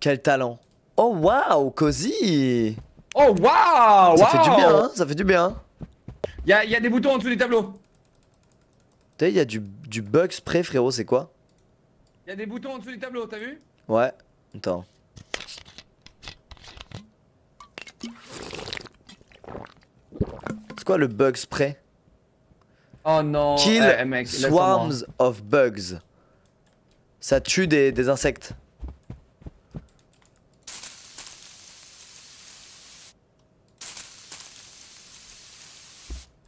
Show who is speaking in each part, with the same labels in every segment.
Speaker 1: Quel talent. Oh waouh, Cozy
Speaker 2: Oh waouh
Speaker 1: Ça fait du bien, hein, ça fait du bien.
Speaker 2: Il y a, y a des boutons en dessous du tableau.
Speaker 1: Tu sais, il y a du, du bug spray, frérot, c'est quoi?
Speaker 2: Il y a des boutons en dessous du tableau, t'as vu?
Speaker 1: Ouais, attends. C'est quoi le bug spray?
Speaker 2: Oh non.
Speaker 1: Kill
Speaker 2: eh, mec,
Speaker 1: swarms of bugs. Ça tue des, des insectes.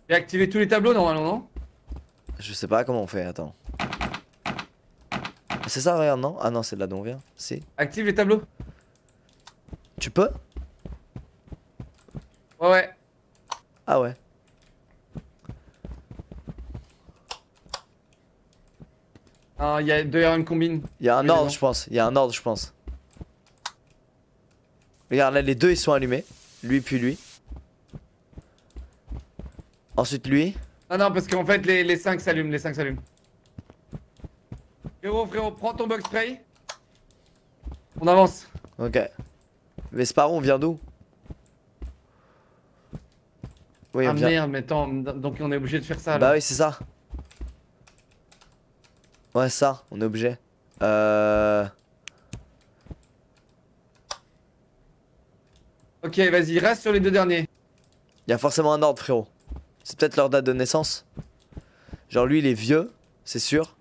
Speaker 2: J'ai activé tous les tableaux normalement, non
Speaker 1: Je sais pas comment on fait, attends. C'est ça, regarde, non? Ah non, c'est de là d'où on vient. Si.
Speaker 2: Active les tableaux.
Speaker 1: Tu peux?
Speaker 2: Ouais, ouais.
Speaker 1: Ah ouais.
Speaker 2: Ah, il y a avoir une combine.
Speaker 1: Il y a un ordre, je pense. Il y a un ordre, je pense. Regarde, là, les deux, ils sont allumés. Lui, puis lui. Ensuite, lui.
Speaker 2: Ah non, parce qu'en fait, les, les 5 s'allument, les 5 s'allument. Frérot, frérot, prends ton bug spray. On avance.
Speaker 1: Ok. Mais Sparrow, on vient d'où? Oui, on
Speaker 2: ah
Speaker 1: vient.
Speaker 2: merde, mais attends, donc on est obligé de faire ça.
Speaker 1: Bah
Speaker 2: là.
Speaker 1: oui, c'est ça. Ouais, ça, on est obligé. Euh.
Speaker 2: Ok, vas-y, reste sur les deux derniers.
Speaker 1: Il y a forcément un ordre, frérot. C'est peut-être leur date de naissance. Genre, lui, il est vieux, c'est sûr.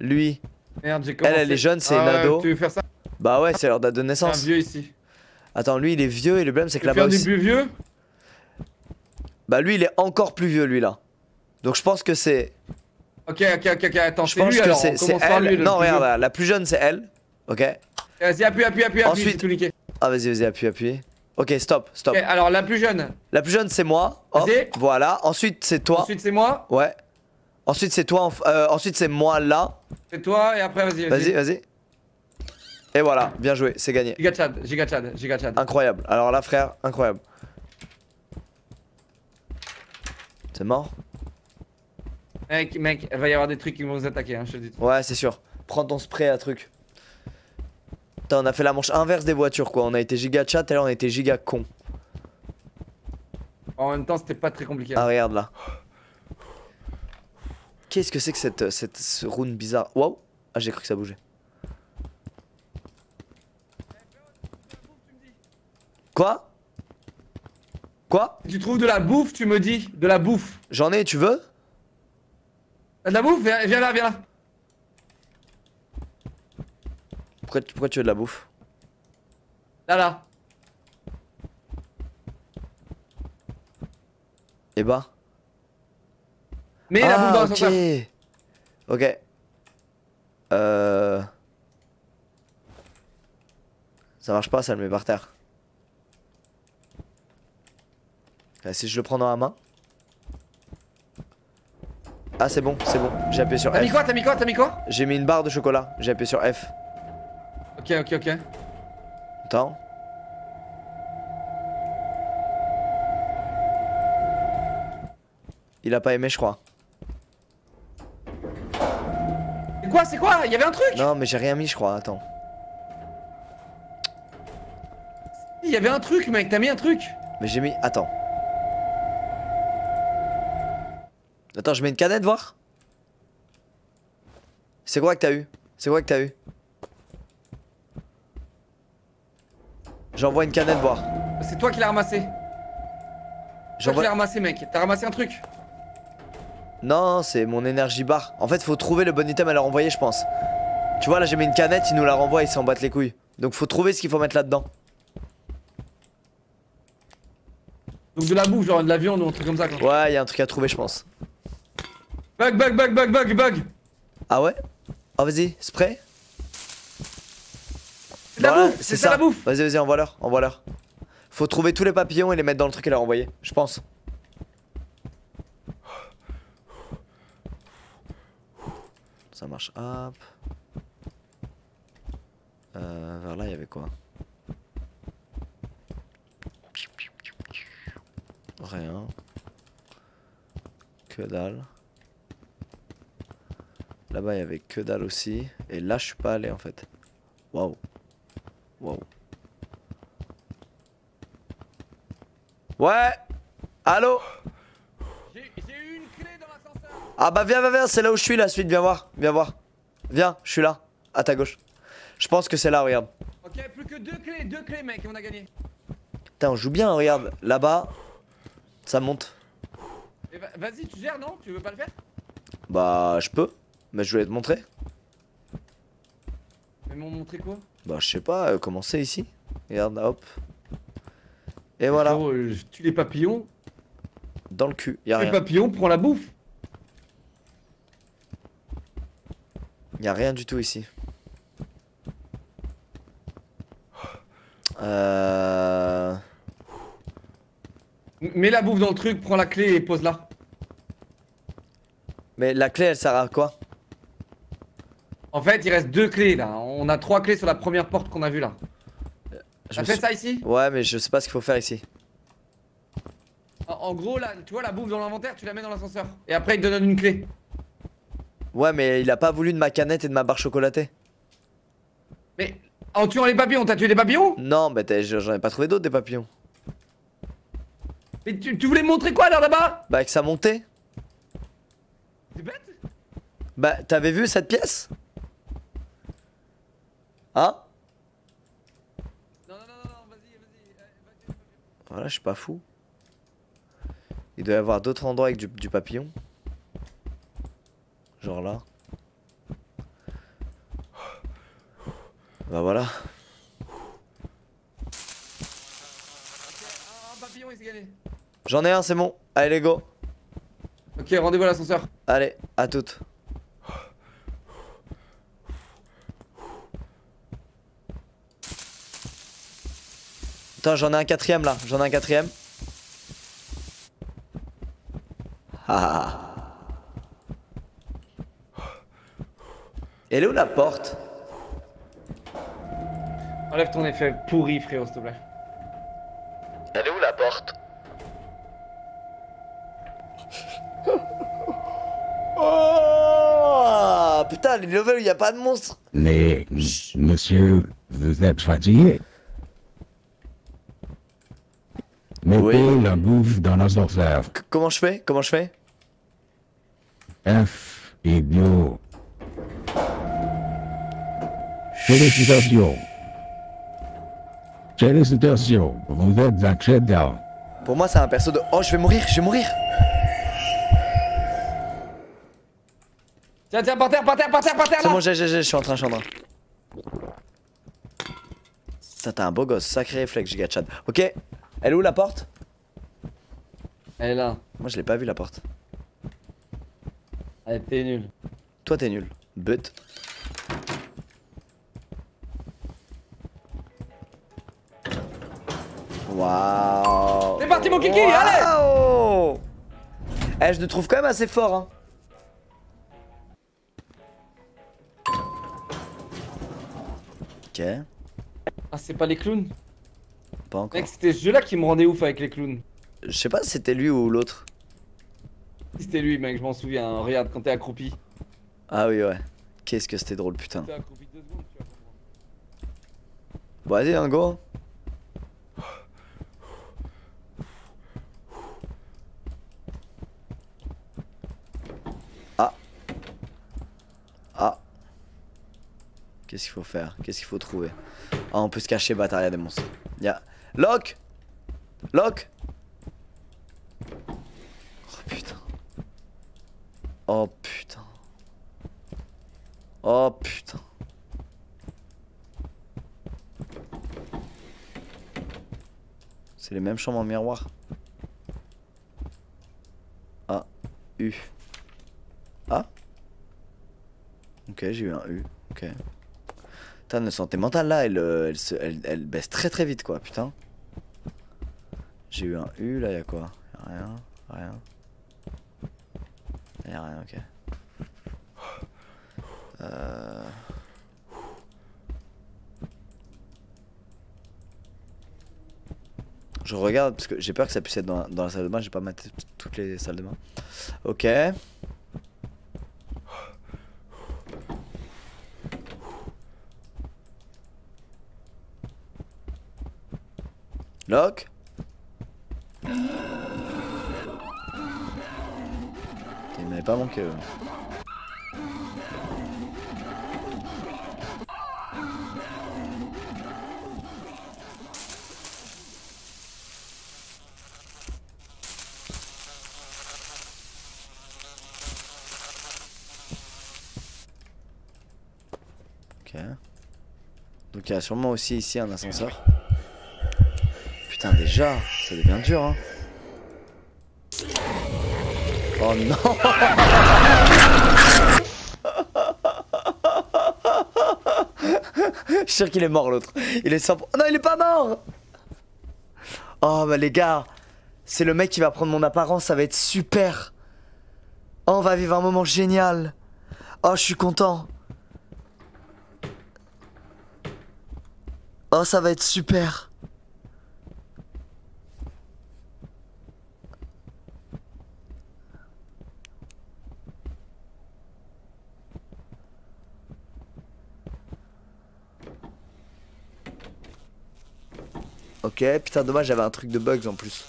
Speaker 1: Lui,
Speaker 2: Merde, j'ai commencé.
Speaker 1: elle est jeune, c'est
Speaker 2: Ah
Speaker 1: une
Speaker 2: ouais,
Speaker 1: ado.
Speaker 2: Tu veux faire ça
Speaker 1: bah ouais, c'est leur date de
Speaker 2: C'est un
Speaker 1: naissance.
Speaker 2: vieux ici.
Speaker 1: Attends, lui, il est vieux et le problème, c'est que là-bas
Speaker 2: du plus vieux
Speaker 1: Bah, lui, il est encore plus vieux, lui, là. Donc, je pense que c'est.
Speaker 2: Ok, ok, ok, ok, attends,
Speaker 1: Je pense
Speaker 2: lui
Speaker 1: que
Speaker 2: alors.
Speaker 1: c'est
Speaker 2: lui,
Speaker 1: elle.
Speaker 2: le
Speaker 1: Non, regarde, la, plus jeune, c'est elle. Ok.
Speaker 2: Vas-y, appuie, appuie, appuie, appuie,
Speaker 1: Ensuite-. Ah, vas-y, vas-y, appuie, appuie. Ok, stop, stop.
Speaker 2: Ok, alors la plus jeune.
Speaker 1: La plus jeune, c'est moi. Hop,
Speaker 2: Vas-y.
Speaker 1: voilà. Ensuite, c'est toi.
Speaker 2: Ensuite, c'est moi.
Speaker 1: Ouais. Ensuite, c'est toi. euh, ensuite, c'est moi là.
Speaker 2: C'est toi, et après, vas-y,
Speaker 1: Vas-y,
Speaker 2: vas-y.
Speaker 1: vas-y. Et voilà, bien joué, c'est gagné.
Speaker 2: Giga Chad, Giga Chad, Giga Chad.
Speaker 1: Incroyable. Alors là, frère, incroyable. C'est mort
Speaker 2: Mec, mec, il va y avoir des trucs qui vont vous attaquer, hein, je te dis.
Speaker 1: Ouais, c'est sûr. Prends ton spray à truc. Putain, on a fait la manche inverse des voitures, quoi. On a été giga chat, et là, on a été giga con.
Speaker 2: En même temps, c'était pas très compliqué.
Speaker 1: Ah, regarde là. Qu'est-ce que c'est que cette, cette ce bizarre? Waouh Ah, j'ai cru que ça bougeait. Quoi? Quoi?
Speaker 2: Tu trouves de la bouffe, tu me dis. De la bouffe.
Speaker 1: J'en ai, tu veux?
Speaker 2: De la bouffe? Viens là, viens là.
Speaker 1: Pourquoi, tu- pourquoi tu veux de la bouffe
Speaker 2: Là, là.
Speaker 1: Eh bah.
Speaker 2: Mets la bouffe dans
Speaker 1: ah, ok. Ok. Euh. Ça marche pas, ça le met par terre. Si je le prends dans la main. Ah, c'est bon, c'est bon. J'ai appuyé sur
Speaker 2: T'as mis
Speaker 1: F.
Speaker 2: quoi T'as mis quoi T'as mis quoi?
Speaker 1: J'ai mis une barre de chocolat. J'ai appuyé sur F.
Speaker 2: Ok, ok, ok.
Speaker 1: Attends. Il a pas aimé, je crois.
Speaker 2: C'est quoi C'est quoi? Il y avait un truc
Speaker 1: Non, mais j'ai rien mis, je crois. Attends.
Speaker 2: Il y avait un truc, mec. T'as mis un truc
Speaker 1: Mais j'ai mis. Attends. Attends, je mets une canette, voir? C'est quoi que t'as eu? C'est quoi que t'as eu? J'envoie une canette, voir.
Speaker 2: C'est toi qui l'as ramassé. Toi qui l'as ramassé, mec. T'as ramassé un truc.
Speaker 1: Non, c'est mon énergie bar. En fait, faut trouver le bon item à leur envoyer, je pense. Tu vois, là, j'ai mis une canette, ils nous la renvoient, ils s'en battent les couilles. Donc, faut trouver ce qu'il faut mettre là-dedans.
Speaker 2: Donc de la bouffe, genre de la viande ou un truc comme ça, quoi.
Speaker 1: Ouais, y a un truc à trouver, je pense.
Speaker 2: Bug, bug, bug, bug, bug, bug.
Speaker 1: Ah ouais? Oh, vas-y, spray
Speaker 2: la
Speaker 1: Voilà,
Speaker 2: bouffe. C'est ça la bouffe.
Speaker 1: Vas-y, vas-y, envoie-leur, envoie-leur. Faut trouver tous les papillons et les mettre dans le truc et leur envoyer, je pense. Ça marche, hop. Euh, vers là, il y avait quoi? Rien. Que dalle. Là-bas, il y avait que dalle aussi. Et là, je suis pas allé en fait. Waouh. Wow. Ouais Allô?
Speaker 2: J'ai une clé dans l'ascenseur.
Speaker 1: Ah bah viens, viens, viens, c'est là où je suis la suite, viens voir, viens voir. Viens, je suis là, à ta gauche. Je pense que c'est là, regarde.
Speaker 2: Ok, plus que deux clés, deux clés, mec, on a gagné.
Speaker 1: Putain, on joue bien, regarde. Là-bas, ça monte.
Speaker 2: Et va- Vas-y, tu gères, non? Tu veux pas le faire?
Speaker 1: Bah, je peux, mais je voulais te montrer.
Speaker 2: Mais m'ont montré quoi?
Speaker 1: Bah, je sais pas, euh, comment c'est ici. Regarde, hop. Et voilà,
Speaker 2: euh, je tue les papillons.
Speaker 1: dans le cul, y a
Speaker 2: Les
Speaker 1: rien.
Speaker 2: papillons, prends la bouffe.
Speaker 1: Y a rien du tout ici. Euh...
Speaker 2: Mets la bouffe dans le truc, prends la clé et pose-la.
Speaker 1: Mais la clé, elle sert à quoi?
Speaker 2: En fait, il reste deux clés là. On a trois clés sur la première porte qu'on a vue là. T'as fait
Speaker 1: suis-
Speaker 2: ça ici?
Speaker 1: Ouais, mais je sais pas ce qu'il faut faire ici.
Speaker 2: en, en gros, là, tu vois la bouffe dans l'inventaire, tu la mets dans l'ascenseur. Et après, il te donne une clé.
Speaker 1: Ouais, mais il a pas voulu de ma canette et de ma barre chocolatée.
Speaker 2: Mais en tuant les papillons, t'as tué des papillons?
Speaker 1: Non, t'as- j'en ai pas trouvé d'autres des papillons.
Speaker 2: Mais tu, tu voulais me montrer quoi là là-bas?
Speaker 1: Bah, que ça montait.
Speaker 2: C'est bête?
Speaker 1: Bah, t'avais vu cette pièce? Hein
Speaker 2: Non, non, non, non, vas-y, vas-y. euh, vas-y.
Speaker 1: Voilà, je suis pas fou. Il doit y avoir d'autres endroits avec du, du papillon. Genre là. Bah voilà. J'en ai un, c'est bon. Allez, les go.
Speaker 2: Ok, rendez-vous à l'ascenseur.
Speaker 1: Allez, à toutes. Attends, j'en ai un quatrième là. J'en ai un quatrième. Ah. Elle est où la porte?
Speaker 2: Enlève ton effet pourri, frérot, s'il te plaît.
Speaker 1: Elle est où la porte? Oh Putain, les levels où il n'y a pas de monstre
Speaker 3: Mais, monsieur, vous êtes fatigué Mettez
Speaker 1: Oui.
Speaker 3: la bouffe dans l'ascenseur.
Speaker 1: C- Comment je fais? Comment je fais?
Speaker 3: F, idiot. Félicitations. Félicitations, vous êtes excellent.
Speaker 1: Pour moi, c'est un perso de. Oh, je vais mourir, je vais mourir
Speaker 2: Tiens, tiens, par terre, par terre, par terre, par terre
Speaker 1: C'est
Speaker 2: là
Speaker 1: bon, j'ai, j'ai, j'ai, je suis en train, je suis en train. Putain, t'as un beau gosse, sacré réflexe, giga Chad. Ok, elle est où la porte?
Speaker 2: Elle est là.
Speaker 1: Moi, je l'ai pas vu la porte.
Speaker 2: Elle était nulle.
Speaker 1: Toi, t'es nul. But. Waouh
Speaker 2: C'est parti, mon kiki, allez
Speaker 1: Waouh Eh, je le trouve quand même assez fort, hein. Ok,
Speaker 2: Ah, c'est pas les clowns?
Speaker 1: Pas encore.
Speaker 2: Mec, c'était ce jeu là qui me rendait ouf avec les clowns.
Speaker 1: Je sais pas si c'était lui ou l'autre.
Speaker 2: C'était lui, mec, je m'en souviens. Regarde, quand t'es accroupi.
Speaker 1: Ah oui, ouais. Qu'est-ce que c'était drôle, putain.
Speaker 2: T'es accroupi deux secondes, tu vas
Speaker 1: vas-y, un go. Ah. Ah. Qu'est-ce qu'il faut faire? Qu'est-ce qu'il faut trouver? Ah, on peut se cacher, bâtard, y'a des monstres. Y'a. Lock Lock Oh putain. Oh putain. Oh putain. C'est les mêmes chambres en miroir. A. U. A? Ok, j'ai eu un U. Ok. Putain, notre santé mentale là, elle, euh, elle, elle, elle baisse très très vite quoi, putain. J'ai eu un U, là y'a quoi? Y'a rien, rien. Y'a rien, ok. Euh... Je regarde parce que j'ai peur que ça puisse être dans, dans la salle de bain. J'ai pas maté toutes les salles de bain. Ok. Lock. Il m'avait pas manqué. Ok. Donc il y a sûrement aussi ici un ascenseur. Putain déjà, ça devient dur hein. Oh non Je suis sûr qu'il est mort l'autre. Il est sans... Non il est pas mort Oh bah les gars, c'est le mec qui va prendre mon apparence, ça va être super. Oh on va vivre un moment génial. Oh je suis content. Oh, ça va être super. Ok, putain, dommage, j'avais un truc de bugs en plus.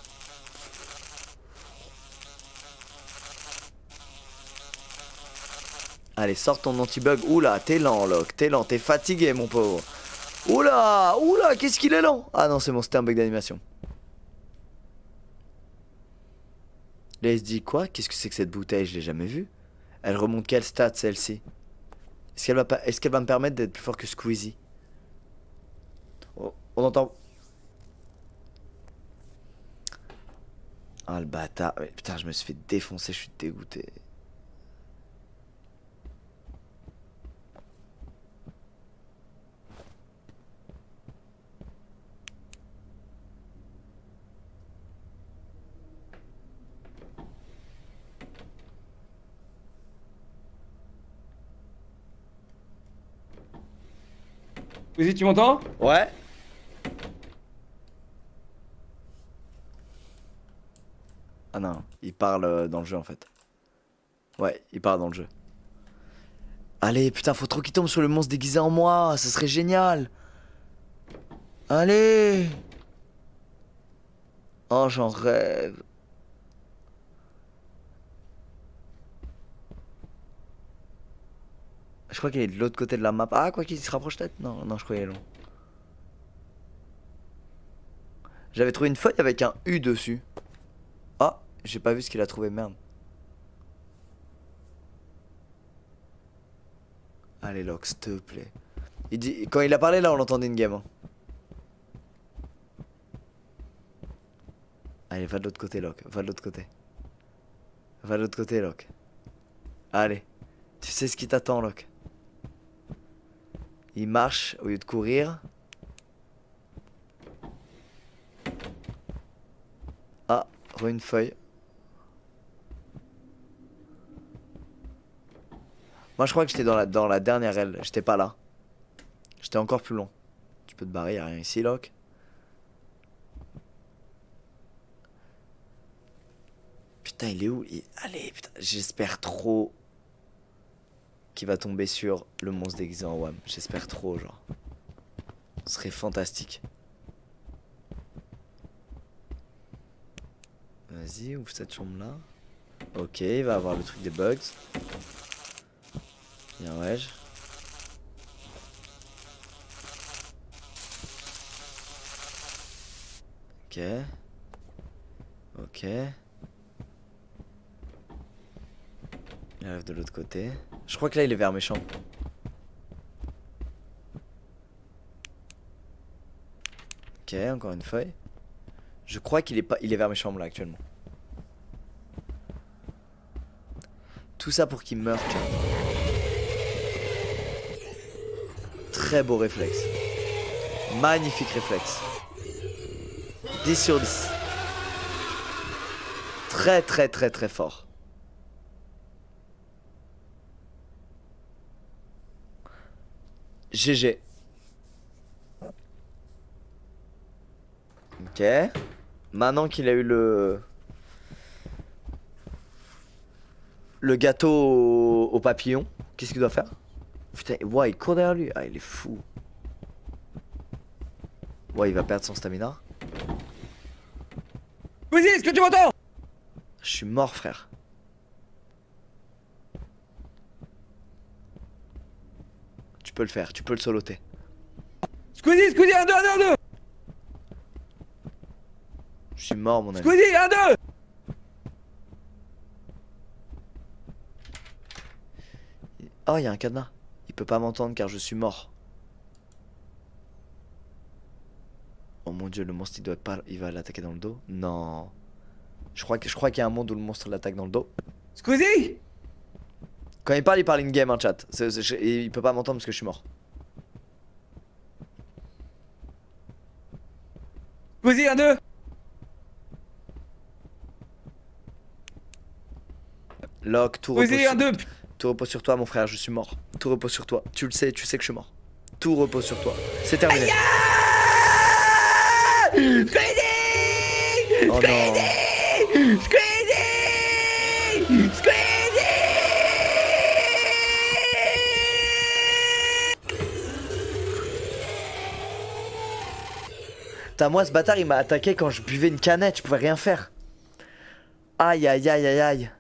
Speaker 1: Allez, sors ton anti-bug. Oula, t'es lent, Locke. T'es lent, t'es fatigué, mon pauvre. Oula, oula, qu'est-ce qu'il est lent Ah non, c'est bon, c'était un bug d'animation. Là, il se dit quoi? Qu'est-ce que c'est que cette bouteille? Je l'ai jamais vue. Elle remonte quelle stat celle-ci? Est-ce qu'elle va. Est va me permettre d'être plus fort que Squeezie? Oh, On entend. Ah le bâtard. Mais Putain, je me suis fait défoncer, je suis dégoûté.
Speaker 2: Vas-y, tu m'entends?
Speaker 1: Ouais Ah non, il parle euh, dans le jeu en fait. Ouais, il parle dans le jeu. Allez, putain, faut trop qu'il tombe sur le monstre déguisé en moi, ça serait génial. Allez Oh, j'en rêve. Je crois qu'il est de l'autre côté de la map. Ah, quoi qu'il se rapproche peut-être Non, non, je est long. J'avais trouvé une feuille avec un U dessus. J'ai pas vu ce qu'il a trouvé, merde. Allez, Locke, s'il te plaît. Il dit... Quand il a parlé, là, on l'entendait une game. hein. Allez, va de l'autre côté, Locke. Va de l'autre côté. Va de l'autre côté, Locke. Allez. Tu sais ce qui t'attend, Locke. Il marche au lieu de courir. Ah, une feuille. Moi, je crois que j'étais dans la, dans la dernière aile. J'étais pas là. J'étais encore plus long. Tu peux te barrer, y a rien ici, Locke. Putain, il est où? Allez, putain, j'espère trop qu'il va tomber sur le monstre déguisé en WAM. J'espère trop, genre. Ce serait fantastique. Vas-y, ouvre cette chambre-là. Ok, il va avoir le truc des bugs. Bien, ouais. Ok. Ok. Il arrive de l'autre côté. Je crois que là il est vers méchant. Ok, encore une feuille. Je crois qu'il est pas, il est vers mes chambres là actuellement. Tout ça pour qu'il meure, tu Très beau réflexe. Magnifique réflexe. 10 sur 10. Très très très très fort. GG. Ok. Maintenant qu'il a eu le... Le gâteau au, au papillon, qu'est-ce qu'il doit faire? Putain, ouais, il court derrière lui. Ah, il est fou. Ouais, il va perdre son stamina.
Speaker 2: Squeezie, est-ce que tu m'entends?
Speaker 1: Je suis mort, frère. Tu peux le faire, tu peux le soloter.
Speaker 2: Squeezie, Squeezie, 1, 2, 1, 2, 1, 2
Speaker 1: Je suis mort, mon ami.
Speaker 2: Squeezie, 1, 2
Speaker 1: Oh, il y a un cadenas. Il peut pas m'entendre car je suis mort. Oh mon dieu, le monstre il doit pas. Il va l'attaquer dans le dos Non. Je crois qu'il y a un monde où le monstre l'attaque dans le dos.
Speaker 2: Squeezie
Speaker 1: Quand il parle, il parle in-game, hein, chat. Il peut pas m'entendre parce que je suis mort.
Speaker 2: Squeezie, 1, 2
Speaker 1: Lock, repose,
Speaker 2: Squeezie. 1, 2
Speaker 1: tout repose sur toi, mon frère, je suis mort. Tout repose sur toi. Tu le sais, tu sais que je suis mort. Tout repose sur toi. C'est terminé.
Speaker 2: Squeezie
Speaker 1: Oh non.
Speaker 2: Squeezie
Speaker 1: Putain, moi, ce bâtard, il m'a attaqué quand je buvais une canette. Je pouvais rien faire. Aïe, aïe, aïe, aïe, aïe.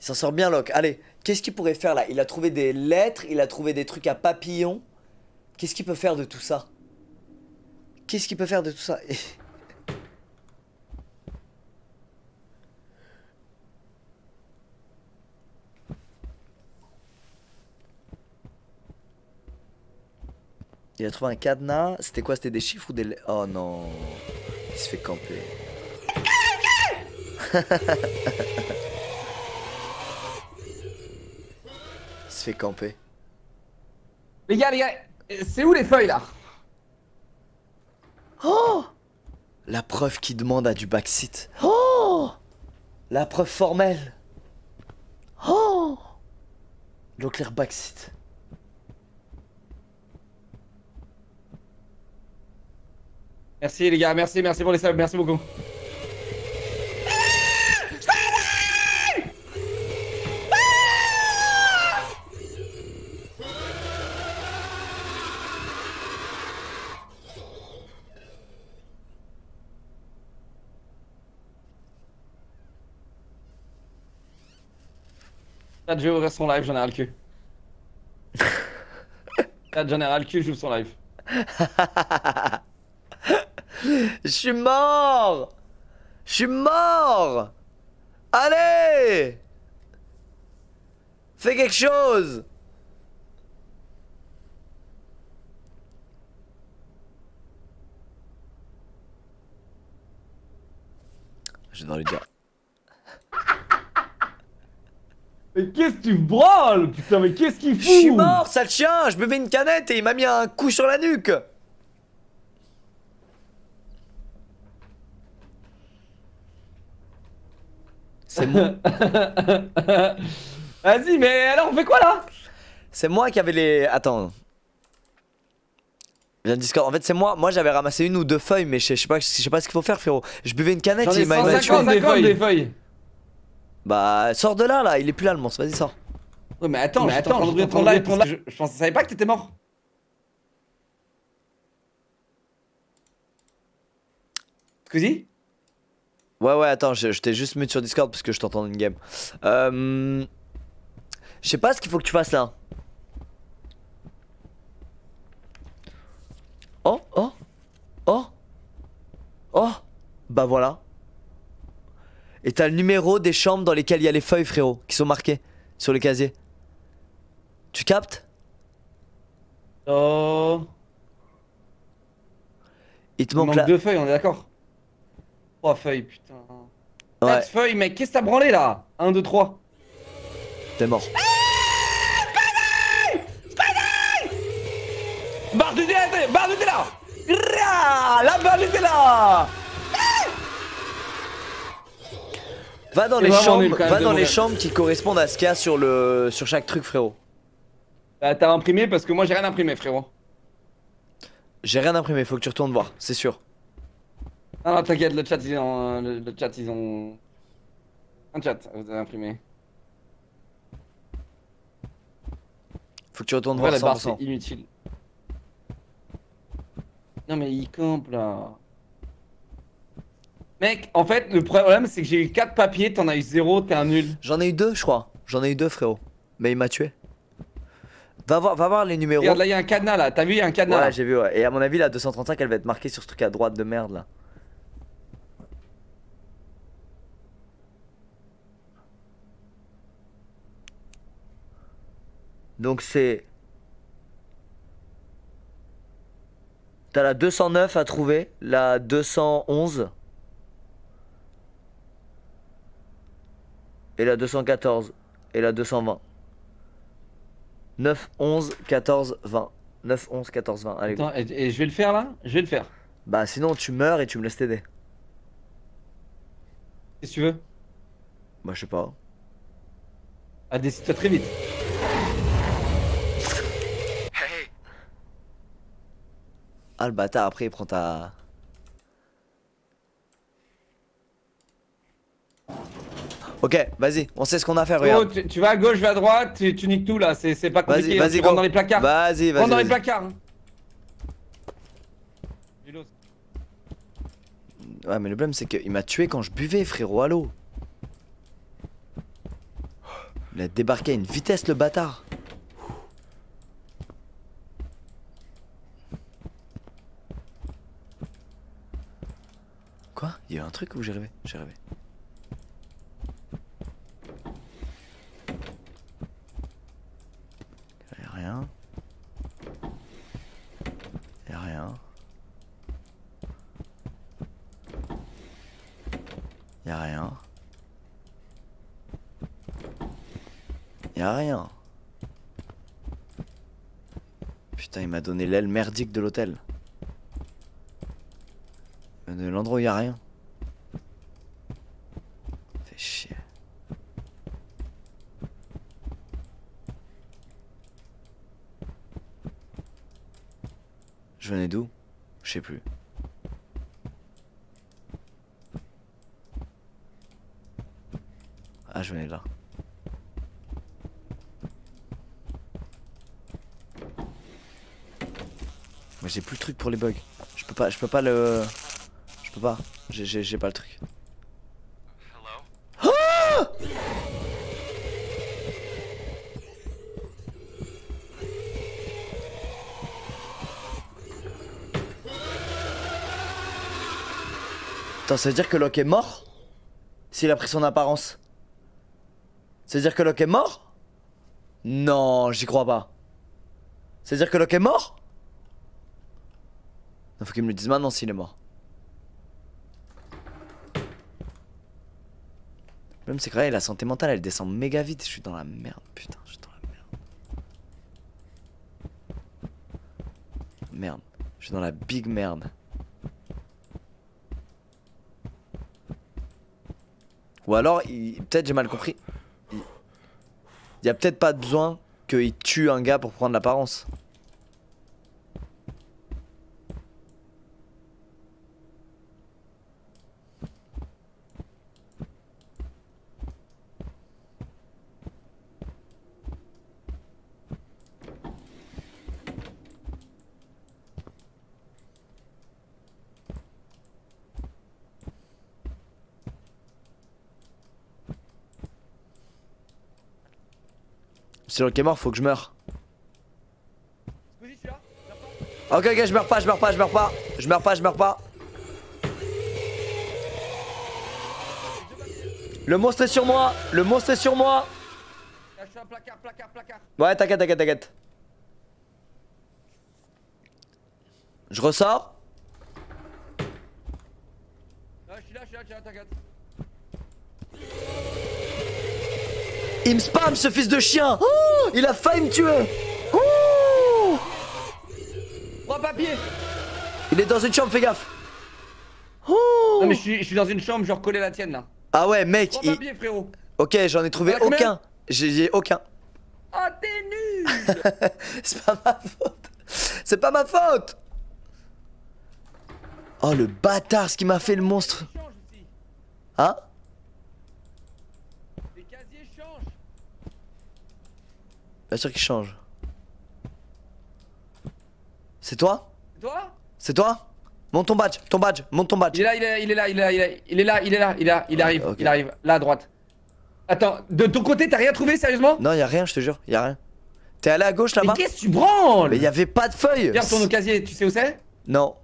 Speaker 1: Il s'en sort bien, Locke. Allez, qu'est-ce qu'il pourrait faire là? Il a trouvé des lettres, il a trouvé des trucs à papillons. Qu'est-ce qu'il peut faire de tout ça? Qu'est-ce qu'il peut faire de tout ça? Il a trouvé un cadenas. C'était quoi? C'était des chiffres ou des... Oh non. Il se fait camper. se fait camper.
Speaker 2: Les gars, les gars, c'est où les feuilles là?
Speaker 1: Oh La preuve qui demande à du backseat. Oh La preuve formelle. Oh Leclerc backseat.
Speaker 2: Merci les gars, merci, merci pour les subs, merci beaucoup. Je vais ouvrir son live, j'en ai ras le cul, j'ouvre son live.
Speaker 1: Je suis mort! Je suis mort! Allez! Fais quelque chose! Je dois lui dire.
Speaker 2: Mais qu'est-ce que tu branles Putain, mais qu'est-ce qu'il
Speaker 1: Je
Speaker 2: fout
Speaker 1: suis mort, sale chien Je buvais une canette et il m'a mis un coup sur la nuque C'est moi,
Speaker 2: Vas-y, mais alors on fait quoi là?
Speaker 1: C'est moi qui avait les. Attends. Viens Discord. En fait, c'est moi. Moi, j'avais ramassé une ou deux feuilles, mais je sais je pas, je sais pas ce qu'il faut faire, frérot. Je buvais une canette,
Speaker 2: J'en ai
Speaker 1: il m'a il m'a tué.
Speaker 2: 150 des feuilles. des feuilles.
Speaker 1: Bah, sors de là, là. Il est plus là, le monstre. Vas-y, sors.
Speaker 2: Ouais, mais attends, mais attends, je ton live, ton live. Je, je pensais, savais pas que t'étais mort. Squeezie
Speaker 1: Ouais, ouais, attends. Je, je t'ai juste mute sur Discord parce que je t'entends une game. Euh. Je sais pas ce qu'il faut que tu fasses là. Oh, oh, oh, oh. Bah voilà. Et t'as le numéro des chambres dans lesquelles il y a les feuilles, frérot, qui sont marquées sur le casier. Tu captes?
Speaker 2: Oh.
Speaker 1: Il te
Speaker 2: Il
Speaker 1: manque
Speaker 2: deux feuilles, on est d'accord? Trois feuilles, putain.
Speaker 1: Ouais,
Speaker 2: Quatre feuilles, mec, qu'est-ce que t'as branlé là? 1, 2, 3.
Speaker 1: t'es mort.
Speaker 2: Barre du dé, barre du dé là La barre du dé là
Speaker 1: Va dans les chambres, va dans les qui correspondent à ce qu'il y a sur le sur chaque truc, frérot.
Speaker 2: Bah, t'as imprimé parce que moi j'ai rien imprimé, frérot.
Speaker 1: J'ai rien imprimé, faut que tu retournes voir, c'est sûr.
Speaker 2: Non, non, t'inquiète, le chat, ils ont. Le, le chat, ils ont. Un chat, vous avez imprimé.
Speaker 1: Faut que tu retournes voir
Speaker 2: la barre,
Speaker 1: 100%.
Speaker 2: c'est inutile. Non, mais il campe là. Mec, en fait, le problème, c'est que j'ai eu 4 papiers, t'en as eu 0, t'es un nul.
Speaker 1: J'en ai eu deux, je crois. J'en ai eu deux, frérot. Mais il m'a tué. Va voir, va voir les numéros.
Speaker 2: Regarde, là, il y a un cadenas, là. T'as vu, il y a un cadenas.
Speaker 1: Ouais, j'ai vu, ouais. Et à mon avis, la 235, elle va être marquée sur ce truc à droite de merde là. Donc c'est. T'as la 209 à trouver, la 211 et la 214 et la 220. 9, 11, 14, 20. 9, 11, 14, 20. Allez.
Speaker 2: Attends, et, et je vais le faire, là? Je vais le faire.
Speaker 1: Bah sinon tu meurs et tu me laisses t'aider.
Speaker 2: Qu'est-ce que tu veux?
Speaker 1: Bah je sais pas.
Speaker 2: Ah, décide-toi très vite.
Speaker 1: Ah le bâtard après il prend ta... Ok, vas-y, on sait ce qu'on a à faire,
Speaker 2: Oh,
Speaker 1: regarde.
Speaker 2: tu, tu vas à gauche, je vais à droite, tu, tu niques tout, là. C'est pas
Speaker 1: Vas-y,
Speaker 2: compliqué.
Speaker 1: vas-y,
Speaker 2: rentres dans les placards.
Speaker 1: Vas-y,
Speaker 2: Rentre dans les
Speaker 1: vas-y. vas-y.
Speaker 2: placards. hein.
Speaker 1: Ouais mais le problème c'est qu'il m'a tué quand je buvais frérot, allô. Il a débarqué à une vitesse le bâtard. Quoi? Il y a eu un truc où j'ai rêvé? J'ai rêvé. Il y a rien. Il y a rien. Y a rien. Y a rien. Putain, il m'a donné l'aile merdique de l'hôtel. De l'endroit où y a rien. Fait chier. Je venais d'où? Je sais plus. Ah, je venais de là. Mais j'ai plus le truc pour les bugs. Je peux pas, je peux pas le. Je peux pas. J'ai- pas le truc. Attends, ça veut dire que Locke est mort S'il a pris son apparence? Ça veut dire que Locke est mort? Non, j'y crois pas. Ça veut dire que Locke est mort? Il faut qu'il me le dise maintenant s'il est mort. Problème c'est que la santé mentale elle descend méga vite. Je suis dans la merde, putain, je suis dans la merde. Merde, je suis dans la big merde. Ou alors, peut-être j'ai mal compris. Il y a peut-être pas besoin qu'il tue un gars pour prendre l'apparence. Si le est mort, faut que je meure. Ok, ok, je meurs pas, je meurs pas, je meurs pas. Je meurs pas, je meurs pas. Le monstre est sur moi, le monstre est sur moi. Ouais, t'inquiète, t'inquiète, t'inquiète. Je ressors.
Speaker 2: Je suis là, je suis là, t'inquiète.
Speaker 1: Il me spam ce fils de chien. Oh, il a failli me tuer. Oh,
Speaker 2: Trois papiers.
Speaker 1: il est dans une chambre, fais gaffe. Oh.
Speaker 2: Non, mais je suis, je suis dans une chambre, genre collé à la tienne là.
Speaker 1: Ah ouais, mec.
Speaker 2: Trois
Speaker 1: il-
Speaker 2: papiers, frérot.
Speaker 1: Ok, j'en ai trouvé aucun. J'ai aucun.
Speaker 2: Oh, t'es nul.
Speaker 1: C'est pas ma faute. C'est pas ma faute. Oh le bâtard, ce qui m'a fait le monstre. Hein? Bien sûr qu'il change. C'est toi?
Speaker 2: Toi?
Speaker 1: C'est toi? Monte ton badge, ton badge, monte ton badge.
Speaker 2: Il est là, il est là, il est là, il est là, il est là, il est là, il arrive, il arrive, là à droite. Attends, de ton côté, t'as rien trouvé sérieusement?
Speaker 1: Non, y a rien, je te jure, y a rien. T'es allé à gauche là-bas?
Speaker 2: Mais qu'est-ce que tu branles?
Speaker 1: Mais y avait pas de feuilles.
Speaker 2: Regarde ton casier, tu sais où c'est?
Speaker 1: Non.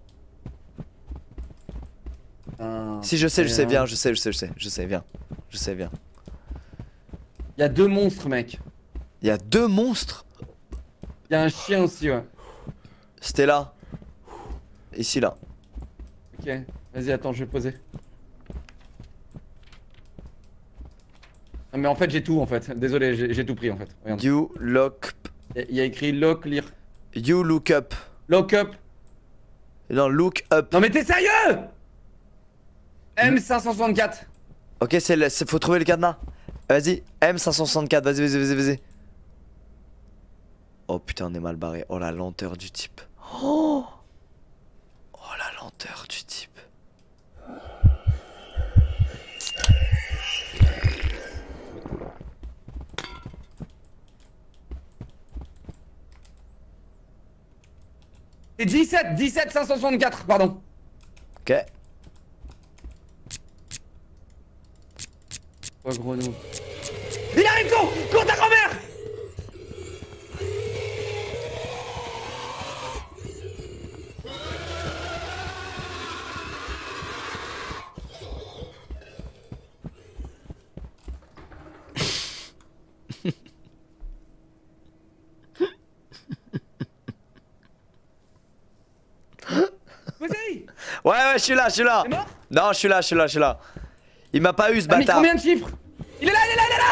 Speaker 2: Ah,
Speaker 1: si je sais, je sais, viens, je sais, je sais, je sais, je sais, viens. Je sais, viens.
Speaker 2: Y a deux monstres, mec.
Speaker 1: Y a deux monstres
Speaker 2: Il y a un chien aussi, ouais.
Speaker 1: C'était là. Ici là.
Speaker 2: Ok, vas-y, attends, je vais poser. Ah, mais en fait, j'ai tout en fait. Désolé, j'ai tout pris en fait. Regarde.
Speaker 1: You look.
Speaker 2: Il y a écrit lock, lire.
Speaker 1: You look up.
Speaker 2: Lock up.
Speaker 1: Non, look up.
Speaker 2: Non, mais t'es sérieux? M564.
Speaker 1: Ok, c'est le- faut trouver le cadenas. Vas-y, M564, vas-y, vas-y, vas-y, vas-y. Oh putain, on est mal barré. Oh la lenteur du type. Oh, oh la lenteur du type.
Speaker 2: C'est 17, 17 564, pardon.
Speaker 1: Ok.
Speaker 2: Oh gros nous. Il arrive con Cours ta grand-mère Vas-y
Speaker 1: Ouais, ouais, je suis là, je suis là.
Speaker 2: T'es mort?
Speaker 1: Non, je suis là, je suis là, je suis là. Il m'a pas eu ce bâtard.
Speaker 2: combien de chiffres? Il est là, il est là, il est là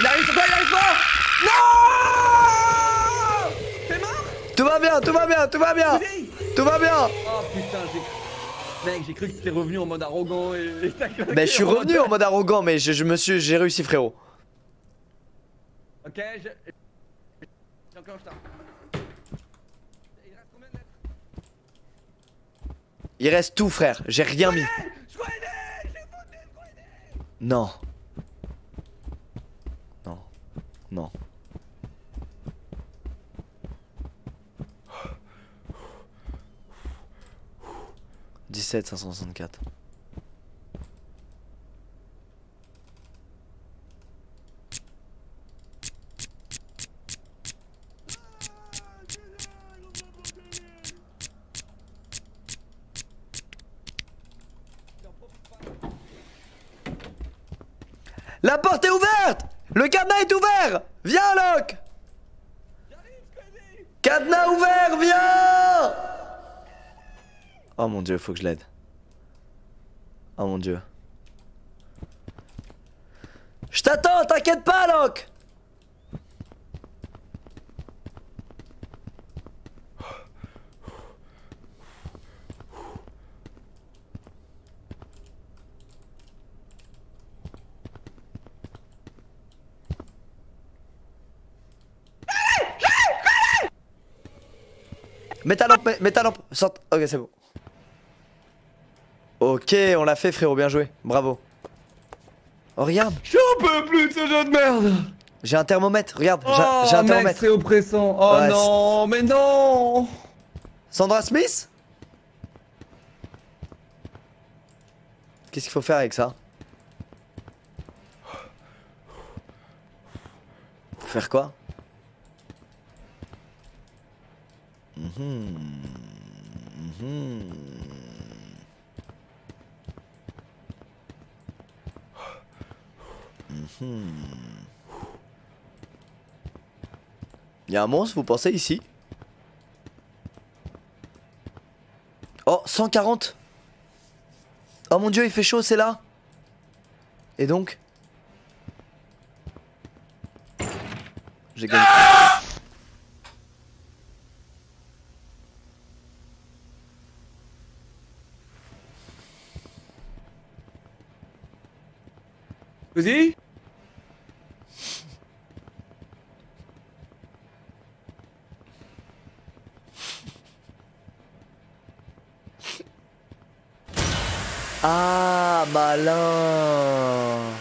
Speaker 2: Il arrive sur toi, il arrive pas Non T'es mort?
Speaker 1: Tout va bien, tout va bien, tout va bien. Tout va bien.
Speaker 2: Oh putain, j'ai cru... Mec, j'ai cru que t'étais revenu en mode arrogant et...
Speaker 1: Ben, je suis revenu en mode arrogant, mais je, je me suis, j'ai réussi, frérot.
Speaker 2: Ok, je... Il reste combien de lettres
Speaker 1: Il reste tout, frère. J'ai rien mis. Non. Non. Non. Dix-sept cinq cent soixante-quatre. La porte est ouverte. Le cadenas est ouvert. Viens, Locke. Cadenas ouvert, viens. Oh mon dieu, faut que je l'aide. Oh mon dieu. Je t'attends, t'inquiète pas, Locke Mets ta lampe, mets, ta lampe, sorte. Ok, c'est bon. Ok, on l'a fait, frérot, bien joué. Bravo. Oh, regarde,
Speaker 2: J'en peux plus de ce jeu de merde
Speaker 1: j'ai un thermomètre, regarde, j'ai-
Speaker 2: Oh,
Speaker 1: j'ai un
Speaker 2: mec,
Speaker 1: thermomètre.
Speaker 2: c'est oppressant Oh
Speaker 1: Ouais,
Speaker 2: non, mais non
Speaker 1: Sandra Smith? Qu'est-ce qu'il faut faire avec ça? Faut Faire quoi? Il y a un monstre, vous pensez, ici? Oh, 140 Oh mon dieu, il fait chaud, c'est là! Et donc? J'ai gagné.
Speaker 2: Vas-y.
Speaker 1: Ah, malin.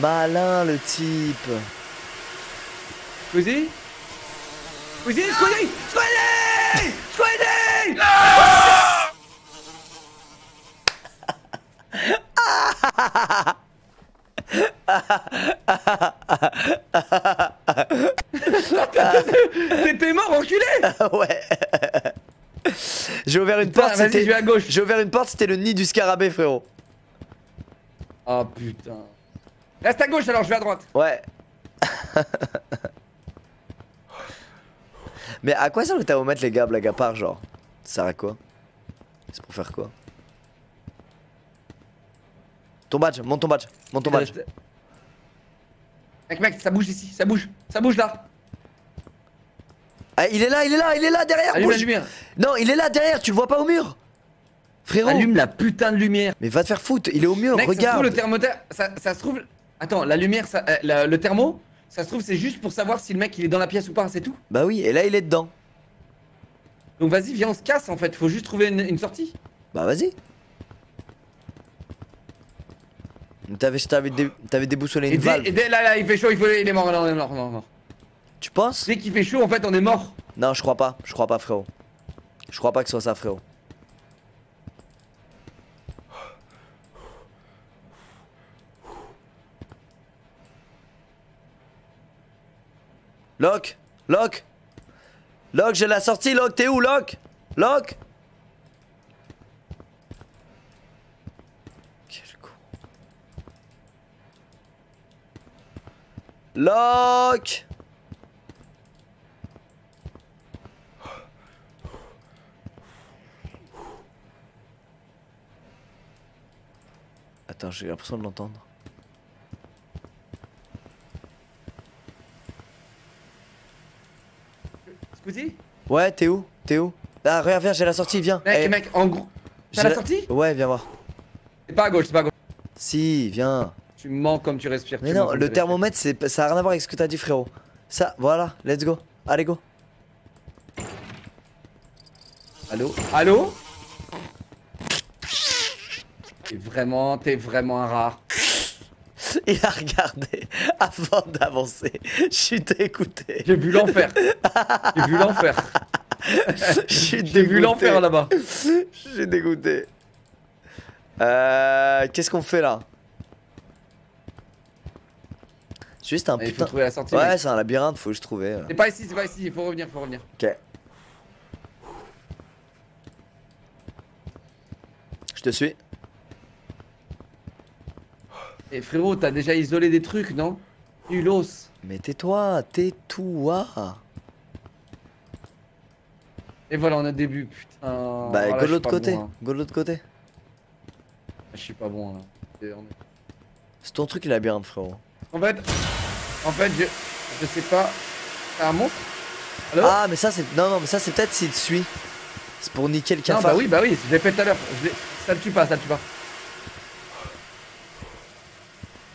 Speaker 1: Malin le type.
Speaker 2: Vas-y. Vas-y, Squally Squally Squally Ah T'étais mort, enculé
Speaker 1: ouais. J'ai ouvert une c'était. J'ai ouvert porte, c'était le nid du scarabée, frérot.
Speaker 2: Oh putain. Reste à gauche alors, je vais à droite.
Speaker 1: Ouais. Mais à quoi sert le thermomètre, les gars, blague à part, genre? Ça sert à quoi? C'est pour faire quoi? Ton badge, monte ton badge, monte ton badge.
Speaker 2: Mec, mec, ça bouge ici, ça bouge, ça bouge là.
Speaker 1: Ah, il est là, il est là, il est là derrière
Speaker 2: Allume la
Speaker 1: bouge.
Speaker 2: lumière.
Speaker 1: Non, il est là derrière, tu le vois pas au mur Frérot
Speaker 2: Allume la putain de lumière.
Speaker 1: Mais va te faire foutre, il est au mur,
Speaker 2: Mec, ça se
Speaker 1: regarde
Speaker 2: trouve le thermomètre, ça, ça se trouve. Attends, la lumière, ça, euh, la- le thermo, ça se trouve c'est juste pour savoir si le mec il est dans la pièce ou pas, c'est tout.
Speaker 1: Bah oui, et là il est dedans.
Speaker 2: Donc vas-y, viens, on se casse en fait. Faut juste trouver une, une sortie.
Speaker 1: Bah vas-y. T'avais t'avais dé- t'avais déboussolé
Speaker 2: Et
Speaker 1: une
Speaker 2: dès,
Speaker 1: valve.
Speaker 2: et dès- là, là, il fait chaud, il, faut, il est mort, non, il est mort, mort, mort.
Speaker 1: Tu penses?
Speaker 2: Dès qu'il fait chaud, en fait, on est mort.
Speaker 1: Non, je crois pas, je crois pas, frérot. Je crois pas que ce soit ça, frérot. Lock Lock Lock, j'ai la sortie, Lock, t'es où, Lock Lock Quel con. Lock Attends, j'ai l'impression de l'entendre.
Speaker 2: Squeezie
Speaker 1: Ouais, t'es où? T'es où? Ah, regarde, viens, j'ai la sortie, viens.
Speaker 2: Mec,
Speaker 1: Eh,
Speaker 2: mec, en gros.
Speaker 1: j'ai
Speaker 2: T'as la sortie?
Speaker 1: Ouais, viens voir.
Speaker 2: C'est pas à gauche, c'est pas à gauche.
Speaker 1: Si, viens.
Speaker 2: Tu mens comme tu respires.
Speaker 1: Mais
Speaker 2: tu
Speaker 1: non, le thermomètre, c'est, ça a rien à voir avec ce que t'as dit, frérot. Ça, voilà, let's go. Allez, go.
Speaker 2: Allô? Allô? T'es vraiment, t'es vraiment un rare.
Speaker 1: Il a regardé avant d'avancer. Je suis dégoûté.
Speaker 2: J'ai vu l'enfer. J'ai vu l'enfer. J'ai vu l'enfer là-bas.
Speaker 1: Suis dégoûté. Euh, qu'est-ce qu'on fait là? Juste un
Speaker 2: Il faut
Speaker 1: putain.
Speaker 2: trouver la sortie.
Speaker 1: Ouais, c'est un labyrinthe, faut juste trouver. euh.
Speaker 2: C'est pas ici, c'est pas ici. Il faut revenir, faut revenir.
Speaker 1: Ok. Je te suis.
Speaker 2: Et frérot, t'as déjà isolé des trucs, non? Nulos.
Speaker 1: Mais tais-toi, tais-toi.
Speaker 2: Et voilà, on a début, putain.
Speaker 1: bah,
Speaker 2: Voilà,
Speaker 1: go
Speaker 2: je
Speaker 1: de l'autre côté.
Speaker 2: bon, hein.
Speaker 1: Go de l'autre côté.
Speaker 2: Je suis pas bon là. Est-
Speaker 1: C'est ton truc, le labyrinthe, frérot.
Speaker 2: En fait, en fait, je, je sais pas. Un monstre? Allô?
Speaker 1: Ah, mais ça, c'est. Non, non, mais ça, c'est peut-être s'il te suit. C'est pour niquer le
Speaker 2: Non,
Speaker 1: cafard.
Speaker 2: bah oui, bah oui, je l'ai fait tout à l'heure. Ça le tue pas, ça le tue pas.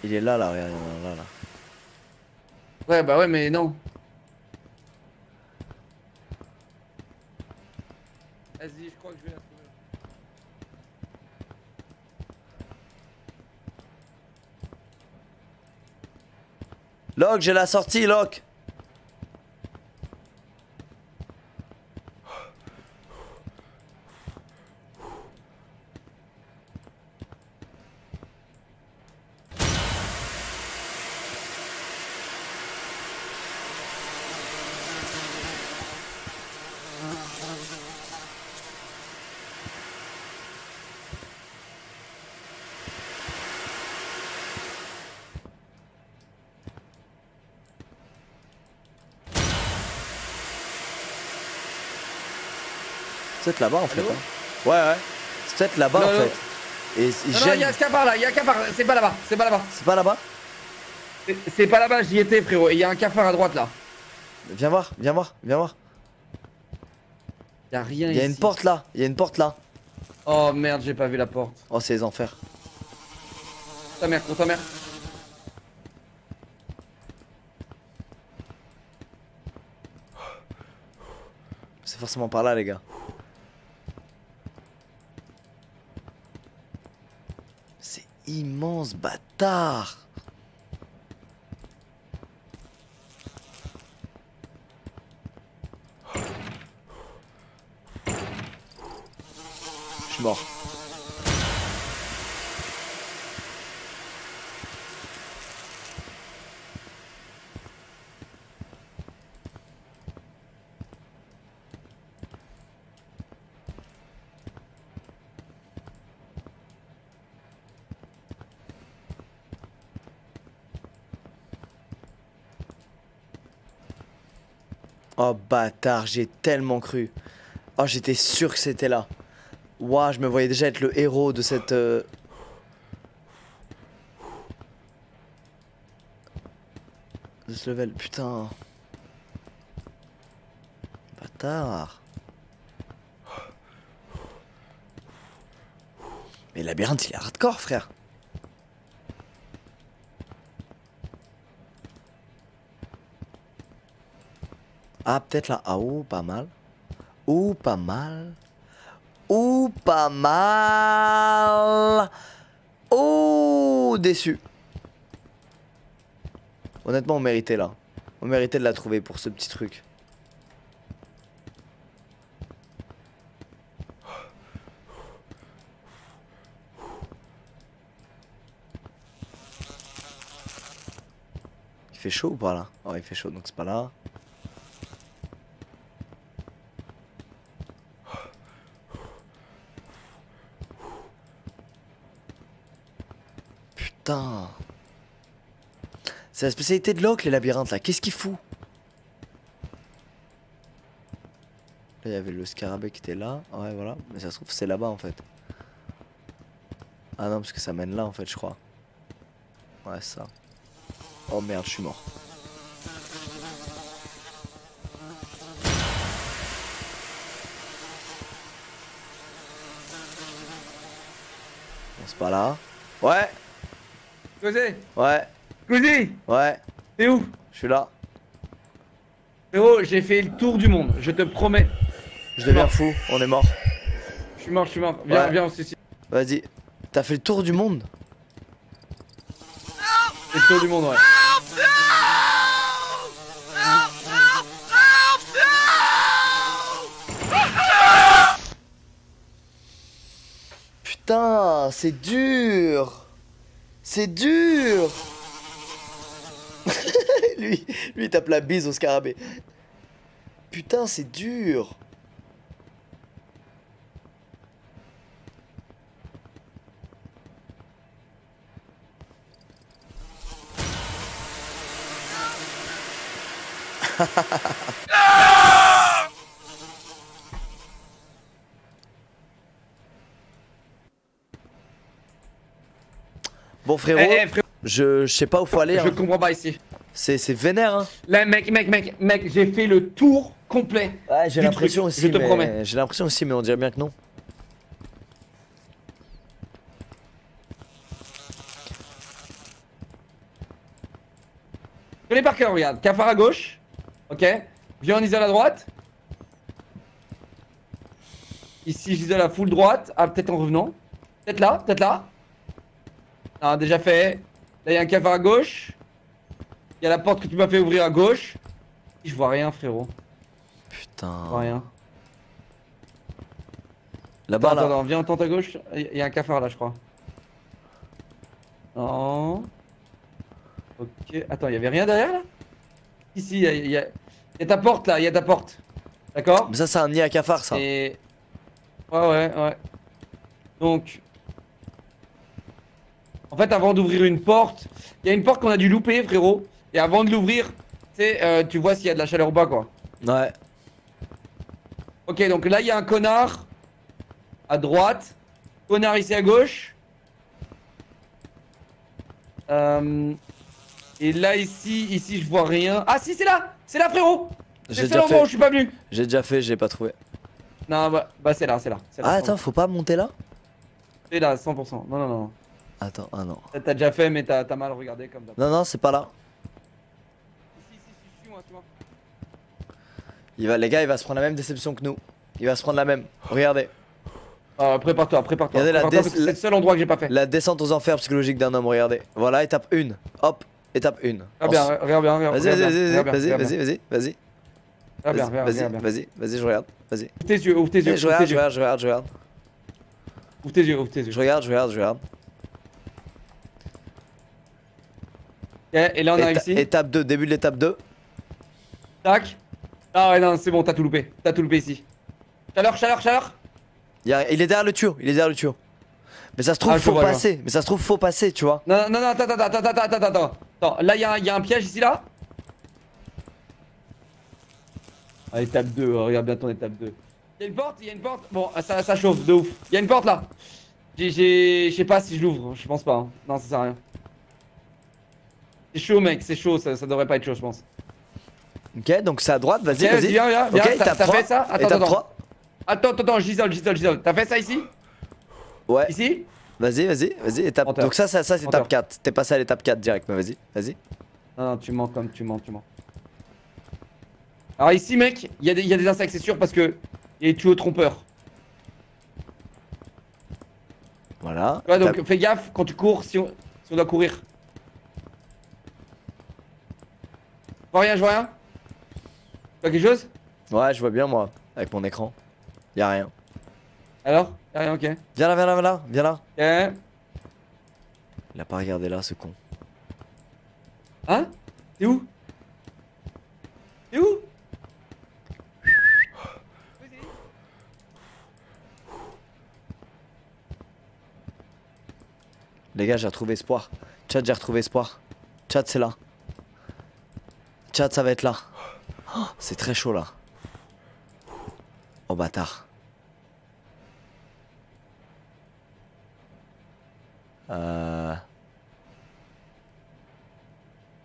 Speaker 1: Il est là, là, regarde, là, là.
Speaker 2: Ouais, bah ouais, mais non. Vas-y, je crois que je vais la trouver.
Speaker 1: Lock, j'ai la sortie, Lock. C'est peut-être là-bas en fait. Hein. Ouais, ouais. C'est peut-être là-bas en fait. Et,
Speaker 2: Non, non, il y a là, il y a cafard. C'est pas là-bas, c'est pas là-bas.
Speaker 1: C'est pas là-bas
Speaker 2: C'est- pas là-bas, j'y étais, frérot. Et il y a un cafard à droite là.
Speaker 1: Viens voir, viens voir, viens voir.
Speaker 2: Il y a rien
Speaker 1: Il y a
Speaker 2: ici.
Speaker 1: une porte là, il y a une porte là.
Speaker 2: Oh merde, j'ai pas vu la porte.
Speaker 1: Oh, c'est les enfers.
Speaker 2: Ta mère, contre ta mère.
Speaker 1: C'est forcément par là, les gars. immense bâtard Je suis. Oh bâtard, j'ai tellement cru. Oh, j'étais sûr que c'était là. Ouah, je me voyais déjà être le héros de cette. euh, De ce level, putain. Bâtard. Mais labyrinthe, il est hardcore, frère. Ah, peut-être là. Ah, oh, pas mal. Ou pas mal. Ou pas mal. Oh, déçu. Honnêtement, on méritait là. On méritait de la trouver pour ce petit truc. Il fait chaud ou pas là? Oh, il fait chaud, donc c'est pas là. Putain. C'est la spécialité de Locke, les labyrinthes là. Qu'est-ce qu'il fout? Là, il y avait le scarabée qui était là. Ouais, voilà. Mais ça se trouve, c'est là-bas en fait. Ah non, parce que ça mène là en fait, je crois. Ouais, ça. Oh merde, je suis mort. Bon, c'est pas là. Ouais, ouais,
Speaker 2: Causé
Speaker 1: ouais.
Speaker 2: T'es où?
Speaker 1: Je suis là.
Speaker 2: Frérot, j'ai fait le tour du monde, je te promets.
Speaker 1: Je deviens fou. On est mort.
Speaker 2: Je suis mort, je suis mort. Viens,
Speaker 1: Ouais.
Speaker 2: viens, on se suicide.
Speaker 1: Vas-y. T'as fait le tour du monde?
Speaker 2: C'est le tour du monde, ouais.
Speaker 1: Putain, c'est dur. C'est dur. Lui, lui il tape la bise au scarabée. Putain, c'est dur. Bon frérot,
Speaker 2: Eh, eh, frérot,
Speaker 1: je, je sais pas où faut aller.
Speaker 2: je
Speaker 1: hein.
Speaker 2: comprends pas ici.
Speaker 1: C'est c'est vénère. Hein.
Speaker 2: Là, mec, mec, mec, mec, j'ai fait le tour complet.
Speaker 1: Ouais, j'ai l'impression aussi.
Speaker 2: je te
Speaker 1: mais-
Speaker 2: promets.
Speaker 1: J'ai l'impression aussi, mais on dirait bien que non.
Speaker 2: Je connais par cœur, regarde. Cafard à gauche. Ok. Viens, on isole à droite. Ici, j'isole à full droite. Ah, peut-être en revenant. Peut-être là, peut-être là. Ah, déjà fait. Là, il y a un cafard à gauche. Il y a la porte que tu m'as fait ouvrir à gauche. Je vois rien, frérot. Je vois
Speaker 1: Putain.
Speaker 2: rien.
Speaker 1: Là-bas,
Speaker 2: Attends,
Speaker 1: là.
Speaker 2: attends, viens, on tente à gauche. Il y a un cafard là, je crois. Non. Ok. Attends, il y avait rien derrière là? Ici, il y a, il y a- il y a ta porte là, il y a ta porte. D'accord?
Speaker 1: Mais ça, c'est un nid à cafard, ça.
Speaker 2: Et. Ouais, ouais, ouais. Donc. En fait, avant d'ouvrir une porte, il y a une porte qu'on a dû louper, frérot. Et avant de l'ouvrir, tu sais, euh, tu vois s'il y a de la chaleur ou pas, quoi.
Speaker 1: Ouais.
Speaker 2: Ok, donc là, il y a un connard à droite, connard ici à gauche. Euh, et là, ici, ici, je vois rien. Ah, si, c'est là C'est là, frérot
Speaker 1: J'ai
Speaker 2: C'est endroit où
Speaker 1: fait.
Speaker 2: je suis pas venu.
Speaker 1: J'ai déjà fait, j'ai pas trouvé.
Speaker 2: Non, bah, bah c'est là, c'est là. là,
Speaker 1: Ah, attends, faut pas monter là?
Speaker 2: C'est là, 100%. Non, non, non.
Speaker 1: Attends, ah non.
Speaker 2: T'as- déjà fait, mais t'as t'as mal regardé comme d'hab.
Speaker 1: Non, non, c'est pas là. Il va, les gars, il va se prendre la même déception que nous. Il va se prendre la même. Regardez.
Speaker 2: Euh, prépare-toi, prépare-toi.
Speaker 1: Regardez la
Speaker 2: C'est le seul endroit que j'ai pas fait.
Speaker 1: La descente aux enfers psychologiques d'un homme, regardez. Voilà, étape 1. Hop, étape 1.
Speaker 2: Regarde bien, regarde bien, regarde
Speaker 1: Vas-y,
Speaker 2: bien.
Speaker 1: vas-y, vas-y,
Speaker 2: bien,
Speaker 1: vas-y,
Speaker 2: regarde bien.
Speaker 1: vas-y, vas-y, vas-y.
Speaker 2: Bien,
Speaker 1: Vas-y, vas-y, vas-y, je regarde. Vas-y.
Speaker 2: Ouvre tes yeux, ouvre tes yeux,
Speaker 1: Je
Speaker 2: ouvre tes
Speaker 1: regarde, je
Speaker 2: yeux.
Speaker 1: regarde, je regarde, je regarde.
Speaker 2: Ouvre tes yeux, ouvre tes yeux.
Speaker 1: Je regarde, je regarde, je regarde.
Speaker 2: Et là on arrive ici.
Speaker 1: étape 2, début de l'étape 2.
Speaker 2: Tac. Ah ouais, non, c'est bon, t'as tout loupé. T'as tout loupé ici. Chaleur, chaleur, chaleur.
Speaker 1: Il, y a- il est derrière le tuyau, il est derrière le tuyau. Mais ça se trouve,
Speaker 2: Ah, je
Speaker 1: faut
Speaker 2: vois, je vois.
Speaker 1: passer. Mais ça se trouve, faut passer, tu vois.
Speaker 2: Non, non, non, attends, attends, attends, attends, attends, attends. Attends, là, il y, a un- y a un piège ici, là. Ah, étape 2, regarde bien ton étape 2. Il y a une porte, il y a une porte. Bon, ah, ça, ça chauffe de ouf. Il y a une porte là. J'ai, j'ai, je sais pas si je l'ouvre, je pense pas. hein. Non, ça sert à rien. C'est chaud, mec, c'est chaud, ça, ça devrait pas être chaud, je pense.
Speaker 1: Ok, donc c'est à droite, vas-y, vas-y.
Speaker 2: viens, viens, viens,
Speaker 1: Ok,
Speaker 2: t'as-
Speaker 1: étape
Speaker 2: t'as
Speaker 1: 3.
Speaker 2: fait ça Attends, attends.
Speaker 1: 3.
Speaker 2: Attends, attends, j'isole, j'isole, j'isole. T'as fait ça ici
Speaker 1: Ouais,
Speaker 2: Ici
Speaker 1: vas-y, vas-y, vas-y. Étape...
Speaker 2: Menteur.
Speaker 1: Donc ça, ça, ça c'est étape 4. T'es passé à l'étape 4 direct, mais vas-y, vas-y.
Speaker 2: Non, non, tu mens comme tu mens, tu mens. Alors ici, mec, il y, a des- il y a des insectes, c'est sûr, parce que il y a des tuyaux trompeurs.
Speaker 1: Voilà.
Speaker 2: Tu vois, donc fais gaffe quand tu cours, si on, si on doit courir. Je vois rien, je vois rien? Tu vois quelque chose
Speaker 1: Ouais, je vois bien, moi, avec mon écran. Y'a rien.
Speaker 2: Alors? Y'a rien, ok.
Speaker 1: Viens là, viens là, viens là, viens là.
Speaker 2: Ok.
Speaker 1: Il a pas regardé là, ce con.
Speaker 2: Hein? T'es où? T'es où?
Speaker 1: Les gars, j'ai retrouvé espoir. Chat, j'ai retrouvé espoir. Chat, c'est là. Chat, ça va être là. Oh, c'est très chaud là. Oh bâtard. Euh...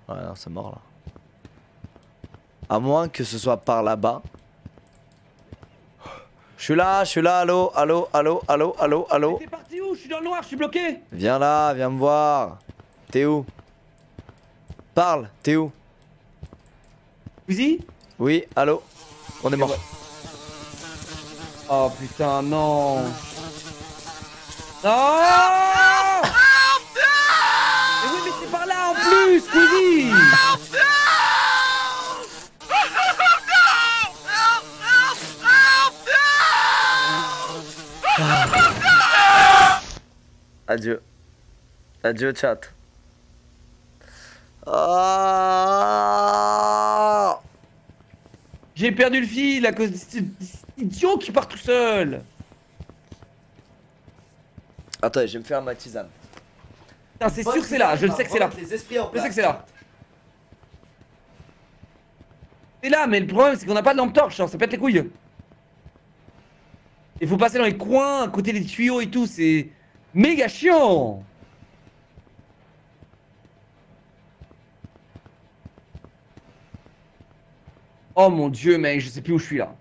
Speaker 1: Ouais, non, c'est mort là. À moins que ce soit par là-bas. Je suis là, je suis là, allô, allô, allô, allô, allô, allô.
Speaker 2: T'es parti où? Je suis dans le noir, je suis bloqué
Speaker 1: Viens là, viens me voir. T'es où? Parle, t'es où?
Speaker 2: Squeezie
Speaker 1: Oui, allô On est mort.
Speaker 2: Oh putain, non Non Mais oui, mais c'est par là en plus, Squeezie
Speaker 1: Adieu. Adieu, chat. Ah
Speaker 2: J'ai perdu le fil à cause de cet idiot qui part tout seul
Speaker 1: Attends, je vais me faire ma tisane.
Speaker 2: Putain, c'est sûr que c'est là, je le sais que c'est là.
Speaker 1: Les esprits en
Speaker 2: Je sais que c'est là. C'est là, mais le problème c'est qu'on n'a pas de lampe torche, hein, ça pète les couilles. Il faut passer dans les coins, à côté des tuyaux et tout, c'est méga chiant. Oh mon dieu, mec, je sais plus où je suis là.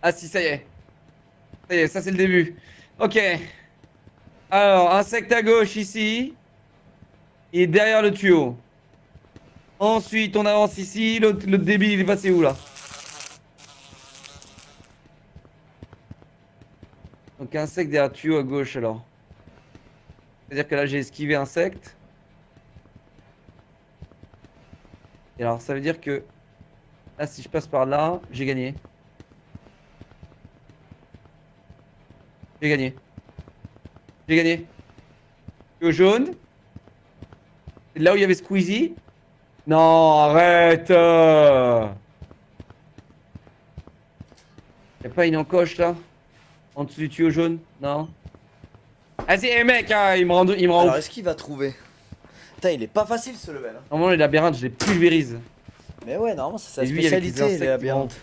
Speaker 2: Ah si, ça y est. Ça y est, ça c'est le début. Ok. Alors, insecte à gauche ici. Et derrière le tuyau. Ensuite, on avance ici. L'autre débile, il est passé où là? Donc, insecte derrière le tuyau à gauche alors. C'est-à-dire que là, j'ai esquivé insecte. Et alors, ça veut dire que là, si je passe par là, j'ai gagné. J'ai gagné. J'ai gagné. Tuyau jaune. C'est là où il y avait Squeezie. Non, arrête euh. Y'a pas une encoche là? En dessous du tuyau jaune? Non? Vas-y, eh, mec, hein, il me rend, il me rend
Speaker 1: Alors, est-ce qu'il va trouver? Putain, il est pas facile ce level. hein.
Speaker 2: Normalement, les labyrinthes, je les pulvérise.
Speaker 1: Mais ouais, normalement, c'est sa
Speaker 2: lui,
Speaker 1: spécialité, les labyrinthes.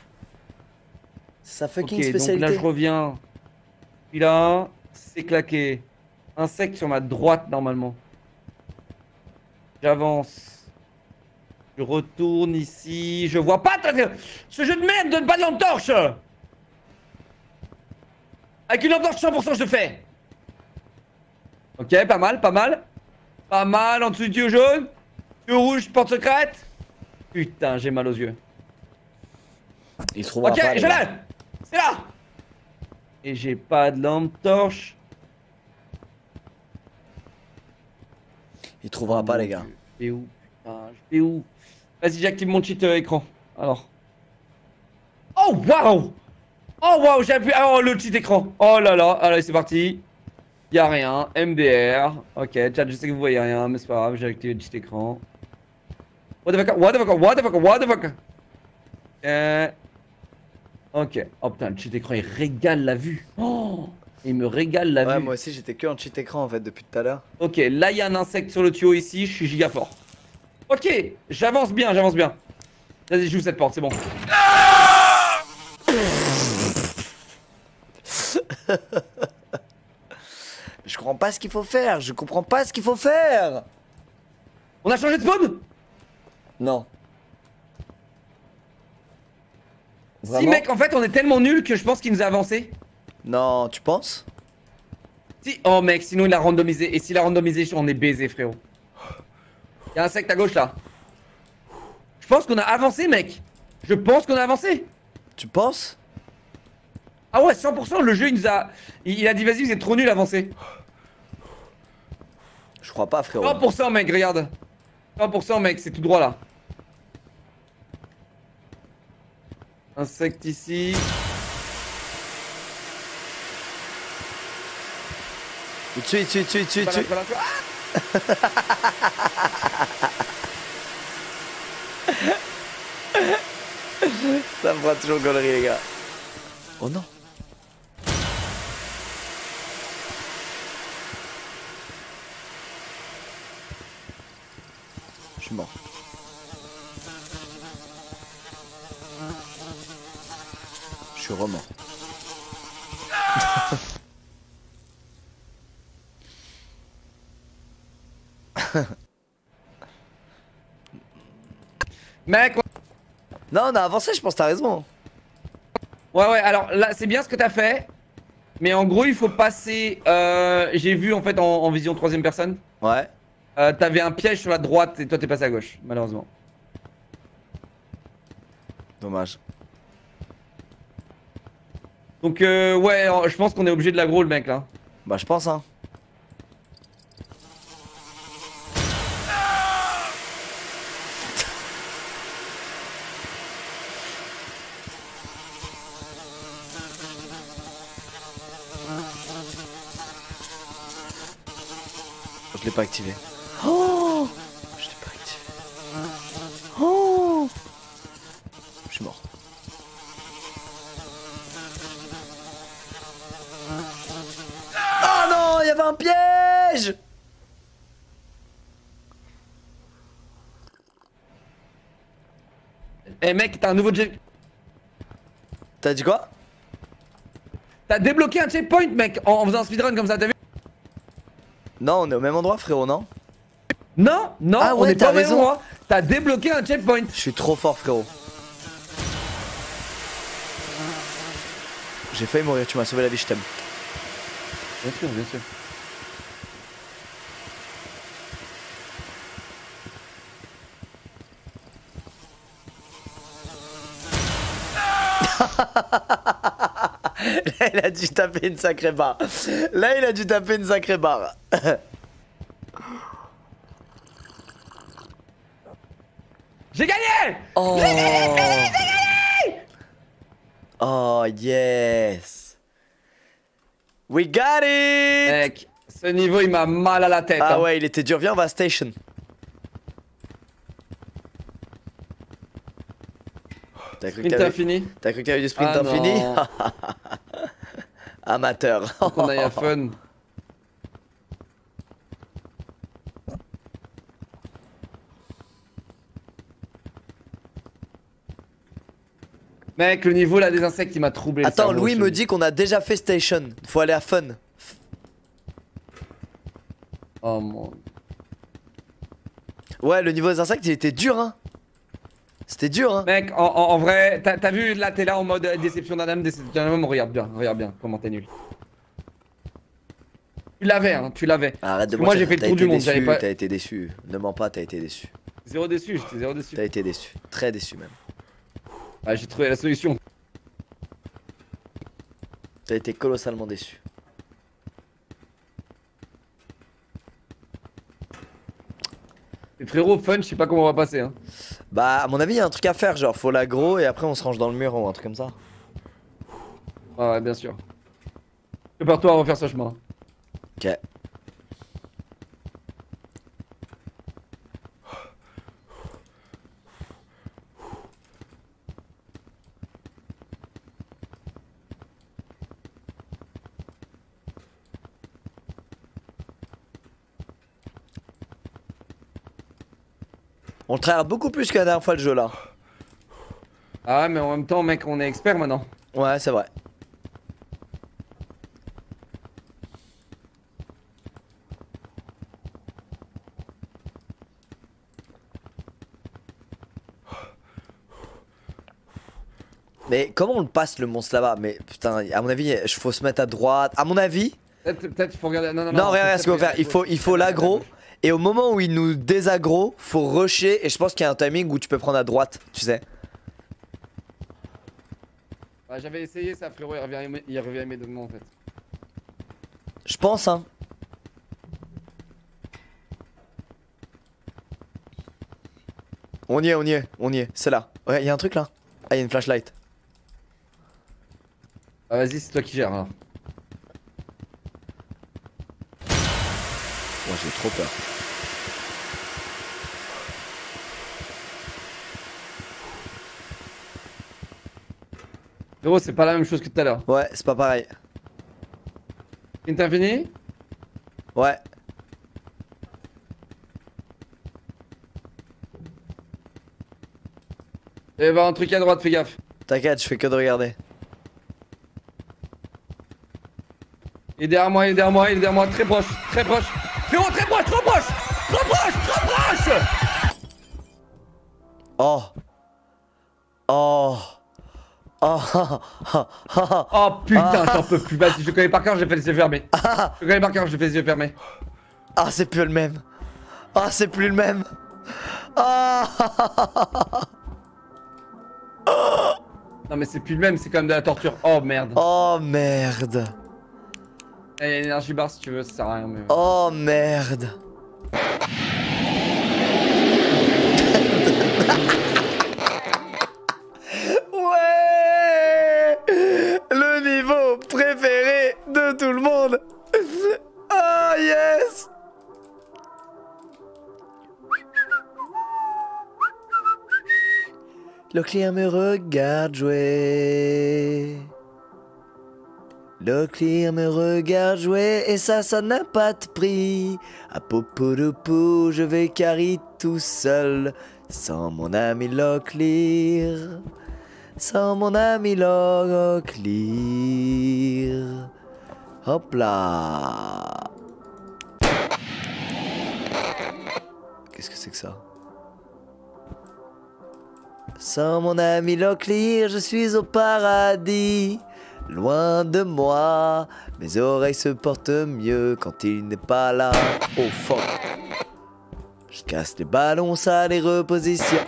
Speaker 1: C'est sa fucking
Speaker 2: donc là,
Speaker 1: spécialité.
Speaker 2: je reviens. Puis là, c'est claqué. Insecte sur ma droite, normalement. J'avance. Je retourne ici. Je vois pas. Ce jeu de merde donne pas de lampe torche Avec une lampe torche 100% je fais Ok, pas mal, pas mal. Pas mal, en dessous du tuyau jaune. Tuyau rouge, porte secrète. Putain, j'ai mal aux yeux.
Speaker 1: Il trouvera
Speaker 2: Ok,
Speaker 1: pas.
Speaker 2: je l'ai C'est là Et j'ai pas de lampe torche.
Speaker 1: Il trouvera pas, les gars.
Speaker 2: Je vais où Putain, je vais où? Vas-y, j'active mon cheat euh, écran. Alors. Oh, waouh Oh waouh, j'ai appuyé. Oh le petit écran. Oh là là. Allez, c'est parti. Y a rien. MDR. Ok, chat, je sais que vous voyez rien, mais c'est pas grave, j'ai activé le petit écran. What the fuck, what the fuck, what the fuck, what the fuck? Euh... Ok. Oh putain, le petit écran il régale la vue. Oh, il me régale la
Speaker 1: Ouais,
Speaker 2: vue.
Speaker 1: moi aussi j'étais que en cheat écran en fait depuis tout à l'heure.
Speaker 2: Ok, là il y a un insecte sur le tuyau ici, je suis giga fort. Ok, j'avance bien, j'avance bien. Vas-y, j'ouvre cette porte, c'est bon.
Speaker 1: Je comprends pas ce qu'il faut faire, je comprends pas ce qu'il faut faire
Speaker 2: On a changé de spawn
Speaker 1: Non.
Speaker 2: Si mec, en fait on est tellement nuls que je pense qu'il nous a avancé.
Speaker 1: Non, tu penses?
Speaker 2: Si, oh mec, sinon il a randomisé. Et s'il a randomisé, on est baisé frérot. Y'a un insecte à gauche là. Je pense qu'on a avancé mec. Je pense qu'on a avancé.
Speaker 1: Tu penses?
Speaker 2: Ah ouais, 100%, le jeu il nous a... Il, a dit vas-y, vous êtes trop nuls, avancez.
Speaker 1: Je crois pas frérot.
Speaker 2: 100% mec, regarde. 100% mec, c'est tout droit là. Insecte ici.
Speaker 1: Il tue, il tue, il tue, il tue, il
Speaker 2: Voilà,
Speaker 1: tue.
Speaker 2: voilà, voilà.
Speaker 1: Ça me fera toujours gaulerie les gars. Oh non Je suis mort. Je suis remort.
Speaker 2: Mec,
Speaker 1: Non, on a avancé, je pense, t'as raison.
Speaker 2: Ouais, ouais, alors là, c'est bien ce que t'as fait. Mais en gros, il faut passer. Euh, J'ai vu en fait en, en vision troisième personne.
Speaker 1: Ouais.
Speaker 2: Euh, T'avais un piège sur la droite et toi t'es passé à gauche, malheureusement.
Speaker 1: Dommage.
Speaker 2: Donc, euh, ouais, je pense qu'on est obligé de l'aggro le mec là.
Speaker 1: Bah, je pense, hein. Je l'ai pas activé. Oh Je l'ai pas activé. Oh Je suis mort. Un piège
Speaker 2: Eh mec, t'as un nouveau jet.
Speaker 1: T'as dit quoi?
Speaker 2: T'as débloqué un checkpoint, mec, en, en faisant un speedrun comme ça, t'as vu?
Speaker 1: Non, on est au même endroit, frérot, non?
Speaker 2: Non, non,
Speaker 1: Ah
Speaker 2: on
Speaker 1: ouais,
Speaker 2: est pas au même endroit. T'as débloqué un checkpoint.
Speaker 1: Je suis trop fort, frérot. J'ai failli mourir, tu m'as sauvé la vie, je t'aime.
Speaker 2: Bien sûr, bien sûr.
Speaker 1: Là, il a dû taper une sacrée barre. Là, il a dû taper une sacrée barre.
Speaker 2: J'ai gagné
Speaker 1: Oh Oh, yes We got it
Speaker 2: Mec, ce niveau il m'a mal à la tête.
Speaker 1: Ah
Speaker 2: hein.
Speaker 1: ouais, il était dur. Viens, on va à station. T'as cru que
Speaker 2: Sprint
Speaker 1: t'avais
Speaker 2: infini.
Speaker 1: t'as cru que t'avais du sprint
Speaker 2: Ah
Speaker 1: infini. Amateur.
Speaker 2: Qu'on aille à fun. Mec, le niveau là des insectes il m'a troublé.
Speaker 1: Attends, Louis me dit qu'on a déjà fait station. Faut aller à fun.
Speaker 2: Oh mon.
Speaker 1: Ouais, le niveau des insectes, il était dur, hein. C'était dur, hein.
Speaker 2: Mec, en, vrai, t'as vu là, t'es là en mode euh, déception d'un homme, déception d'un homme, regarde bien, regarde bien comment t'es nul. Tu l'avais, hein, tu l'avais.
Speaker 1: Arrête de
Speaker 2: Moi, j'ai fait le tour du monde, j'avais
Speaker 1: déçu,
Speaker 2: pas-
Speaker 1: T'as été déçu. Ne mens pas, t'as été déçu.
Speaker 2: Zéro déçu, j'étais zéro déçu.
Speaker 1: T'as été déçu. Très déçu même.
Speaker 2: Ah, j'ai trouvé la solution.
Speaker 1: T'as été colossalement déçu.
Speaker 2: Frérot, fun, je sais pas comment on va passer. Hein.
Speaker 1: Bah, à mon avis, il y a un truc à faire. Genre, faut l'aggro et après on se range dans le mur ou un truc comme ça.
Speaker 2: Ouais, ouais, bien sûr. Prépare-toi à refaire ce chemin.
Speaker 1: Ok. On le travaille beaucoup plus que la dernière fois le jeu là.
Speaker 2: Ah ouais, mais en même temps, mec, on est expert maintenant.
Speaker 1: Ouais, c'est vrai. Mais comment on le passe le monstre là-bas? Mais putain, à mon avis, il faut se mettre à droite. À mon avis,
Speaker 2: Peut-être, peut-être, faut regarder. Non, non,
Speaker 1: non,
Speaker 2: non.
Speaker 1: regarde, ce qu'on va faire. Il faut, il faut l'aggro. Et au moment où il nous désaggro, faut rusher. Et je pense qu'il y a un timing où tu peux prendre à droite, tu sais.
Speaker 2: Ouais, j'avais essayé ça, frérot, il revient, il revient immédiatement en fait.
Speaker 1: Je pense, hein. On y est, on y est, on y est. C'est là. Ouais, il y a un truc là. Ah, il y a une flashlight.
Speaker 2: Ah, vas-y, c'est toi qui gères alors.
Speaker 1: Moi, j'ai trop.
Speaker 2: Frérot, c'est pas la même chose que tout à l'heure.
Speaker 1: Ouais, c'est pas pareil.
Speaker 2: Fini?
Speaker 1: Ouais.
Speaker 2: Eh bah, un truc à droite, fais gaffe.
Speaker 1: T'inquiète, je fais que de regarder.
Speaker 2: Il est derrière moi, il est derrière moi, il est derrière moi, très proche, très proche. Frérot, très proche
Speaker 1: Oh. Oh. Oh. Oh.
Speaker 2: Putain, j'en peux plus. Vas-y, je connais par cœur, j'ai fait les yeux fermés. Je connais par cœur, j'ai fait les yeux fermés.
Speaker 1: Ah, c'est plus le même. Ah, c'est plus le même. Ah.
Speaker 2: Non, mais c'est plus le même, c'est quand même de la torture. Oh merde.
Speaker 1: Oh merde.
Speaker 2: Eh, énergie bar si tu veux, ça sert à rien. Mais...
Speaker 1: Oh merde. Ouais Le niveau préféré de tout le monde. Ah yes Le client me regarde jouer. Le client me regarde jouer et ça, ça n'a pas de prix. À Popodopo, je vais carry tout seul. Sans mon ami Locklear. Sans mon ami Locklear. Hop là. Qu'est-ce que c'est que ça? Sans mon ami Locklear, je suis au paradis. Loin de moi, mes oreilles se portent mieux quand il n'est pas là. Oh fuck. Je casse les ballons, ça les repositionne.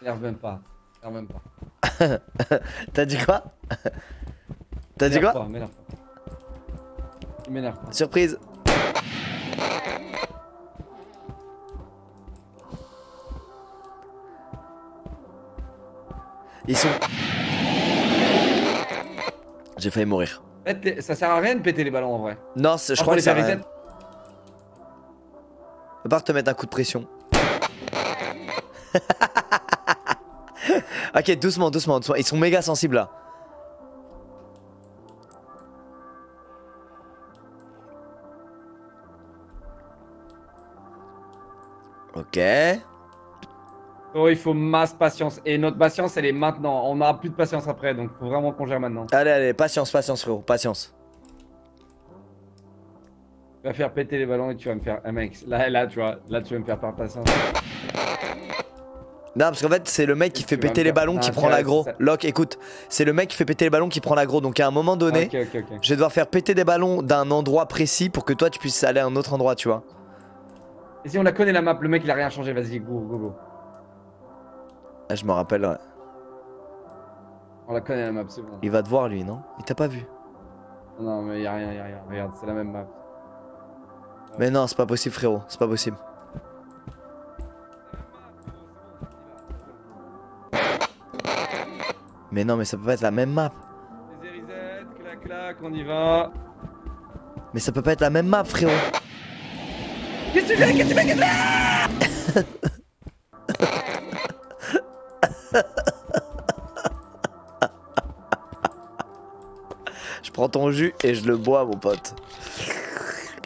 Speaker 2: M'énerve même pas. M'énerve même pas.
Speaker 1: T'as dit quoi? T'as dit quoi?
Speaker 2: Pas, pas.
Speaker 1: Surprise. Ils sont. J'ai failli mourir.
Speaker 2: Ça sert à rien de péter les ballons en vrai.
Speaker 1: Non, je crois que ça. rien.
Speaker 2: reset.
Speaker 1: À part te mettre un coup de pression. ok, doucement, doucement, doucement. Ils sont méga sensibles là. Ok.
Speaker 2: Oh, il faut masse patience. Et notre patience, elle est maintenant. On n'aura plus de patience après, donc faut vraiment qu'on gère maintenant.
Speaker 1: Allez, allez, patience, patience, frérot, patience.
Speaker 2: Tu vas faire péter les ballons et tu vas me faire. Ah, mec, là, là, tu vois, là, tu vas me faire perdre patience.
Speaker 1: Non, parce qu'en fait, c'est le mec qui fait péter les ballons qui prend l'aggro. Locke, écoute, c'est le mec qui fait péter les ballons qui prend l'aggro. Donc à un moment donné, je vais devoir faire péter des ballons d'un endroit précis pour que toi tu puisses aller à un autre endroit, tu vois.
Speaker 2: Et si on la connaît la map, le mec il a rien changé, vas-y, go, go, go.
Speaker 1: Ah, je me rappelle, ouais.
Speaker 2: On la connaît la map, c'est bon.
Speaker 1: Il va te voir lui, non? Il t'a pas vu.
Speaker 2: Non, mais y'a rien, y'a rien. Regarde, c'est la même map.
Speaker 1: Mais non, c'est pas possible, frérot. C'est pas possible. Mais non, mais ça peut pas être la même map.
Speaker 2: Les RZ, clac clac, on y va.
Speaker 1: Mais ça peut pas être la même map, frérot.
Speaker 2: Qu'est-ce que tu fais Qu'est-ce que tu fais? Qu'est-ce que tu fais?
Speaker 1: Je prends ton jus et je le bois, mon pote.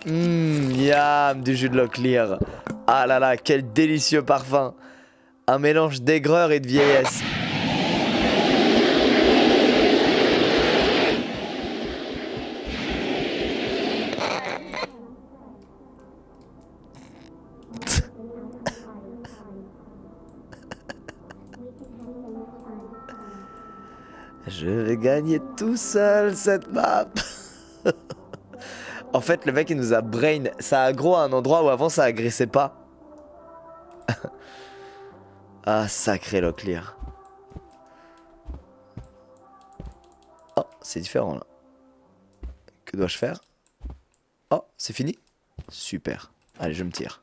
Speaker 1: Mmm, yam, du jus de Locklear. Ah là là, quel délicieux parfum. Un mélange d'aigreur et de vieillesse. Je vais gagner tout seul cette map. en fait, le mec il nous a brain. Ça aggro à un endroit où avant ça agressait pas. ah, sacré Locklear. Oh, c'est différent là. Que dois-je faire? Oh, c'est fini? Super. Allez, je me tire.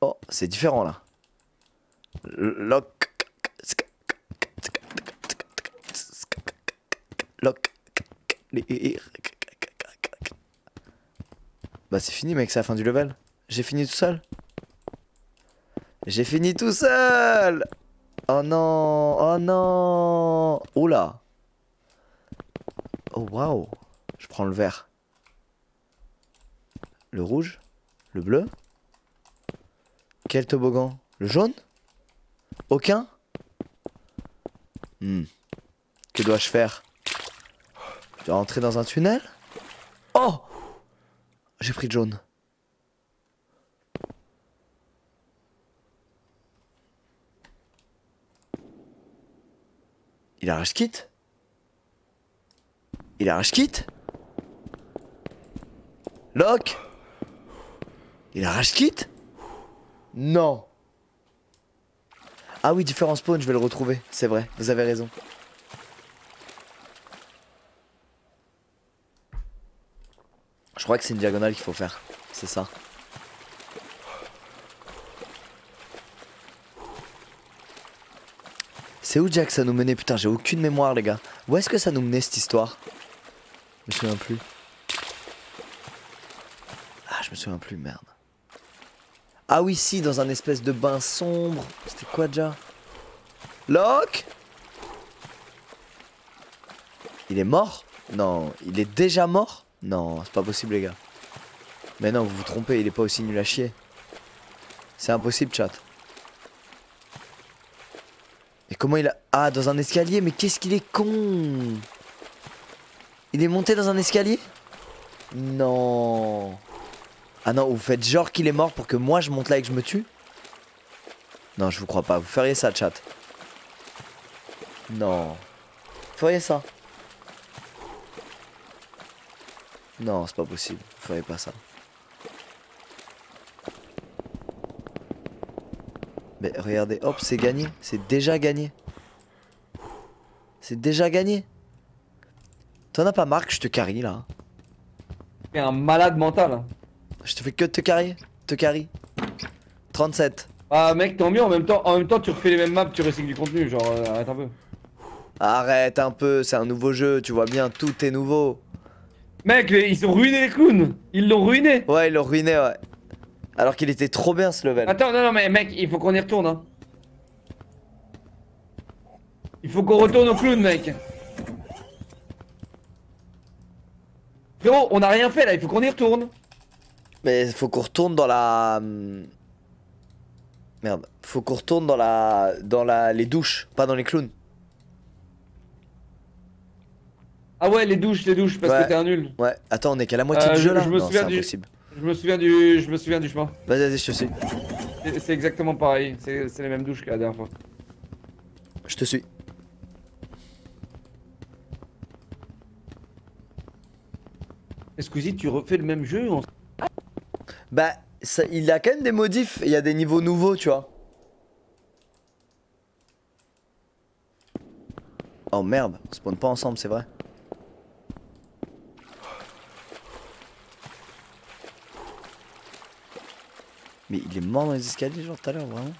Speaker 1: Oh, c'est différent là. Lock. Lock. Bah c'est fini mec, c'est la fin du level. J'ai fini tout seul. J'ai fini tout seul Oh non Oh non Oula Oh waouh Je prends le vert. Le rouge Le bleu Quel toboggan Le jaune aucun Hmm. Que dois-je faire? Je dois rentrer dans un tunnel? Oh! J'ai pris jaune. Il a rage kit Il a rage kit Lock Il a rage kit Non ah oui, différents spawns, je vais le retrouver. C'est vrai, vous avez raison. Je crois que c'est une diagonale qu'il faut faire. C'est ça. C'est où Jack ça nous menait? Putain, j'ai aucune mémoire, les gars. Où est-ce que ça nous menait cette histoire? Je me souviens plus. Ah, je me souviens plus, merde. Ah oui, si, dans un espèce de bain sombre. C'était quoi déjà? Locke Il est mort? Non, il est déjà mort? Non, c'est pas possible les gars. Mais non, vous vous trompez, il est pas aussi nul à chier. C'est impossible, chat. Mais comment il a... Ah, dans un escalier Mais qu'est-ce qu'il est con Il est monté dans un escalier? Non ah non, vous faites genre qu'il est mort pour que moi je monte là et que je me tue Non, je vous crois pas. Vous feriez ça, chat Non. Vous feriez ça Non, c'est pas possible. Vous feriez pas ça. Mais regardez, hop, c'est gagné. C'est déjà gagné. C'est déjà gagné. T'en as pas marre je te carry là
Speaker 2: T'es un malade mental.
Speaker 1: Je te fais que te carry Te carry 37.
Speaker 2: Ah mec, tant mieux, en même temps, en même temps tu refais les mêmes maps, tu recycles du contenu, genre euh, arrête un peu.
Speaker 1: Arrête un peu, c'est un nouveau jeu, tu vois bien, tout est nouveau.
Speaker 2: Mec, mais ils ont ruiné les clowns Ils l'ont ruiné
Speaker 1: Ouais, ils l'ont ruiné, ouais. Alors qu'il était trop bien ce level.
Speaker 2: Attends, non, non, mais mec, il faut qu'on y retourne, hein. Il faut qu'on retourne au clown, mec. Frérot, on a rien fait là, il faut qu'on y retourne.
Speaker 1: Mais faut qu'on retourne dans la. hum, Merde. Faut qu'on retourne dans la. Dans la. Les douches, pas dans les clowns.
Speaker 2: Ah ouais, les douches, les douches, parce
Speaker 1: Ouais.
Speaker 2: que t'es un nul.
Speaker 1: Ouais. Attends, on est qu'à la moitié
Speaker 2: Euh,
Speaker 1: du
Speaker 2: je-
Speaker 1: jeu là
Speaker 2: je me
Speaker 1: Non,
Speaker 2: souviens du-
Speaker 1: impossible.
Speaker 2: Je me souviens du, je me souviens du chemin.
Speaker 1: Vas-y, vas-y, je te suis.
Speaker 2: C'est exactement pareil, c'est les mêmes douches que la dernière fois.
Speaker 1: Je te suis.
Speaker 2: Squeezie, tu refais le même jeu on-
Speaker 1: bah, il a quand même des modifs, il y a des niveaux nouveaux, tu vois. Oh merde, on spawn pas ensemble, c'est vrai. Mais il est mort dans les escaliers, genre tout à l'heure, vraiment.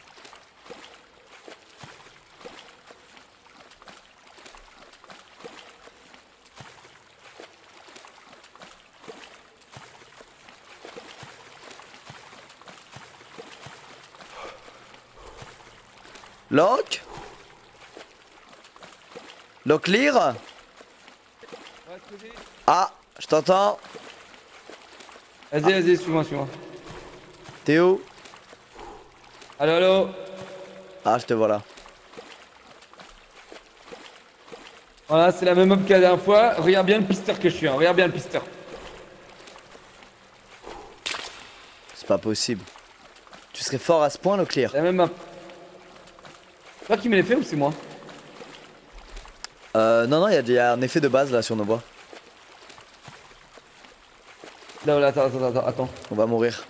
Speaker 1: Lock Lock Ah, je t'entends.
Speaker 2: Vas-y, vas-y, suis-moi, suis-moi.
Speaker 1: T'es où?
Speaker 2: Allo, allo.
Speaker 1: Ah, je te vois là.
Speaker 2: Voilà, c'est la même mob que la dernière fois. Regarde bien le pisteur que je suis, hein. regarde bien le pisteur.
Speaker 1: C'est pas possible. Tu serais fort à ce point,
Speaker 2: C'est la même map. Toi qui me l'ai fait ou c'est moi
Speaker 1: Euh, non, non, il y, a- il y a un effet de base là sur nos bois.
Speaker 2: Là, là, attends, attends, attends, attends.
Speaker 1: On va mourir.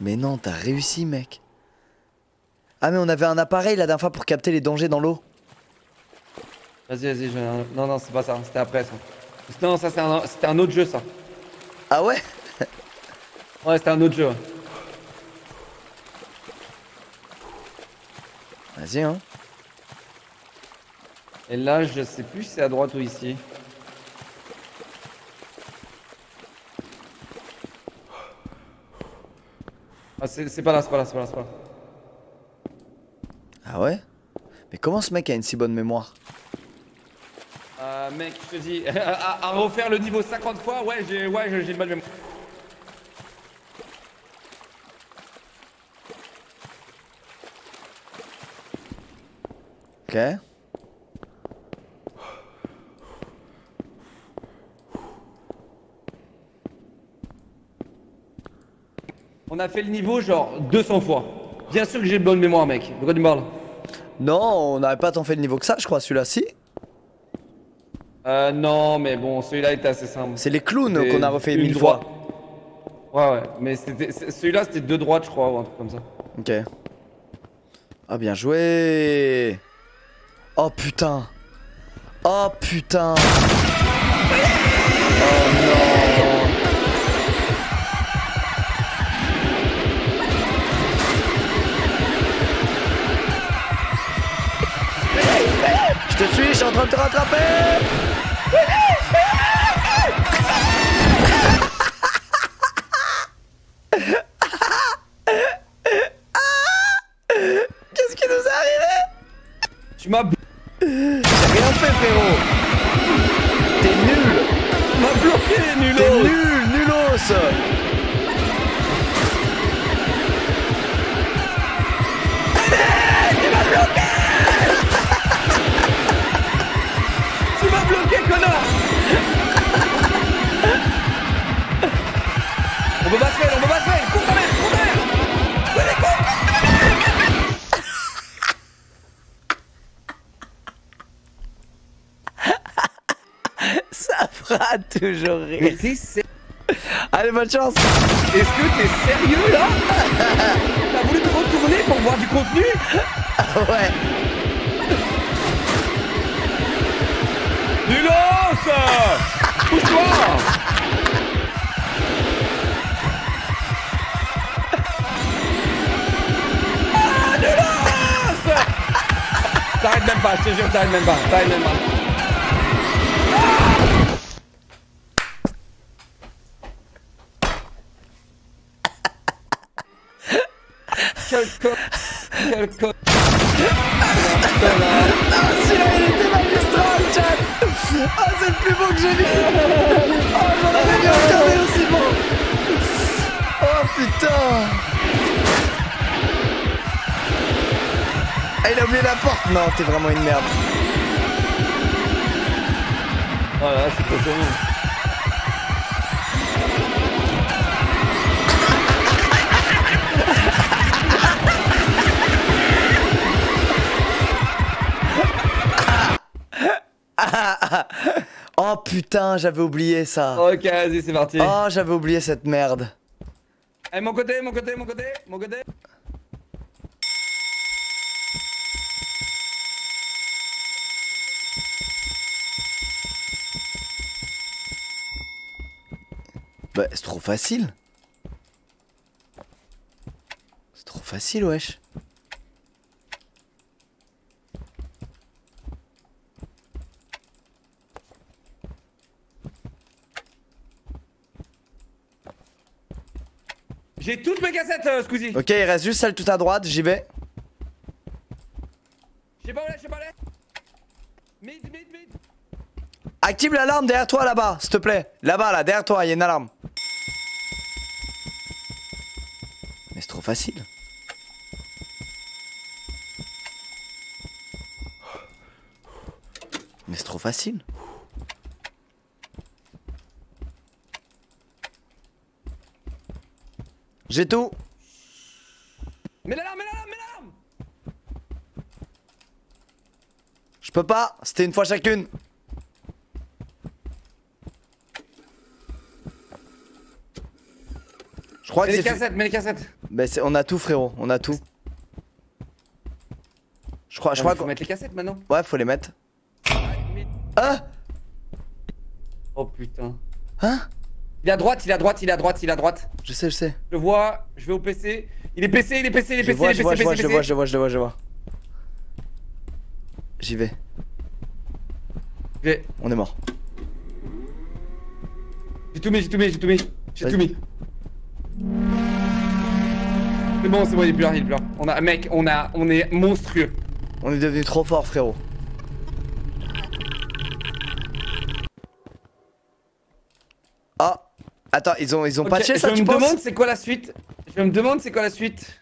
Speaker 1: Mais non, t'as réussi, mec. Ah, mais on avait un appareil la dernière fois pour capter les dangers dans l'eau.
Speaker 2: Vas-y, vas-y, je... Non, non, c'est pas ça, c'était après ça. Non, ça c'était un... un autre jeu ça.
Speaker 1: Ah ouais?
Speaker 2: Ouais, c'était un autre jeu.
Speaker 1: Vas-y, hein.
Speaker 2: Et là, je sais plus si c'est à droite ou ici. Ah, c'est pas là, c'est pas là, c'est pas là, c'est pas là.
Speaker 1: Ah ouais? Mais comment ce mec a une si bonne mémoire?
Speaker 2: Euh, mec, je te dis, à, à refaire le niveau 50 fois, ouais, j'ai ouais, une bonne mémoire.
Speaker 1: Ok.
Speaker 2: On a fait le niveau genre 200 fois. Bien sûr que j'ai bonne mémoire, mec. De quoi tu parles?
Speaker 1: Non, on n'avait pas tant fait le niveau que ça, je crois, celui-là, si?
Speaker 2: Euh, non, mais bon, celui-là était assez simple.
Speaker 1: C'est les clowns
Speaker 2: C'était
Speaker 1: qu'on a refait
Speaker 2: une
Speaker 1: mille
Speaker 2: droite.
Speaker 1: fois.
Speaker 2: Ouais, ouais, mais c'était c'est- celui-là c'était deux droites, je crois, ou un truc comme ça.
Speaker 1: Ok. Ah, bien joué Oh putain. Oh putain. Oh non. Je te suis, je suis en train de te rattraper. Qu'est-ce qui nous est arrivé?
Speaker 2: Tu m'as
Speaker 1: J'ai rien fait frérot. T'es nul.
Speaker 2: Tu m'as bloqué,
Speaker 1: T'es
Speaker 2: nulos.
Speaker 1: Nul, nulos
Speaker 2: Tu m'as bloqué, connard
Speaker 1: rire
Speaker 2: Mais t'es
Speaker 1: Allez, bonne chance.
Speaker 2: Est-ce que t'es sérieux, là? T'as voulu te retourner pour voir du contenu?
Speaker 1: Ouais.
Speaker 2: Nulos Pousse-toi! Ah, Nulos T'arrêtes même pas, je te jure, t'arrêtes même pas, t'arrêtes même pas. Quel con... Quel con...
Speaker 1: Ah, celui-là, il était magistral, chat Ah, c'est le plus beau que j'ai vu Oh, j'en avais bien regardé aussi bon Oh, putain Ah, il a oublié la porte Non, t'es vraiment une merde
Speaker 2: Voilà, c'est pas bon.
Speaker 1: oh putain, j'avais oublié ça.
Speaker 2: Ok, vas-y, c'est parti.
Speaker 1: Oh, j'avais oublié cette merde.
Speaker 2: Allez, mon côté, mon côté, mon côté, mon côté.
Speaker 1: Bah, c'est trop facile. C'est trop facile, wesh.
Speaker 2: J'ai toutes mes cassettes, euh, Squeezie.
Speaker 1: Ok, il reste juste celle tout à droite, j'y vais.
Speaker 2: J'ai pas l'air, j'ai pas l'air. Mid, mid, mid.
Speaker 1: Active l'alarme derrière toi là-bas, s'il te plaît. Là-bas, là, derrière toi, il y a une alarme. Mais c'est trop facile. Mais c'est trop facile. J'ai tout.
Speaker 2: Mets l'alarme, mets l'alarme, mets l'alarme.
Speaker 1: Je peux pas, c'était une fois chacune. Je crois
Speaker 2: Mets
Speaker 1: que
Speaker 2: les cassettes, mets les cassettes.
Speaker 1: Mais c'est- on a tout frérot, on a tout. Je crois, je crois qu'on...
Speaker 2: mettre les cassettes maintenant.
Speaker 1: Ouais, faut les mettre.
Speaker 2: Mid.
Speaker 1: Ah
Speaker 2: Oh putain.
Speaker 1: Hein?
Speaker 2: Il est à droite, il est à droite, il est à droite, il est à droite.
Speaker 1: Je sais, je sais.
Speaker 2: Je vois, je vais au PC. Il est PC, il est PC, il est PC, il est
Speaker 1: je vois,
Speaker 2: PC,
Speaker 1: je vois,
Speaker 2: PC,
Speaker 1: je vois, je vois, je le vois, je le vois. J'y vais.
Speaker 2: J'ai
Speaker 1: On est mort.
Speaker 2: j'ai tout mis, j'ai tout mis, j'ai tout mis. J'ai tout mis. C'est bon, c'est bon, il est plus là, il est plus là. On a, mec, on a, on est monstrueux.
Speaker 1: On est devenu trop fort, frérot. Ah Attends, ils ont, ils ont patché ça,
Speaker 2: je
Speaker 1: tu
Speaker 2: me
Speaker 1: penses
Speaker 2: demande c'est quoi la suite. Je me demande c'est quoi la suite.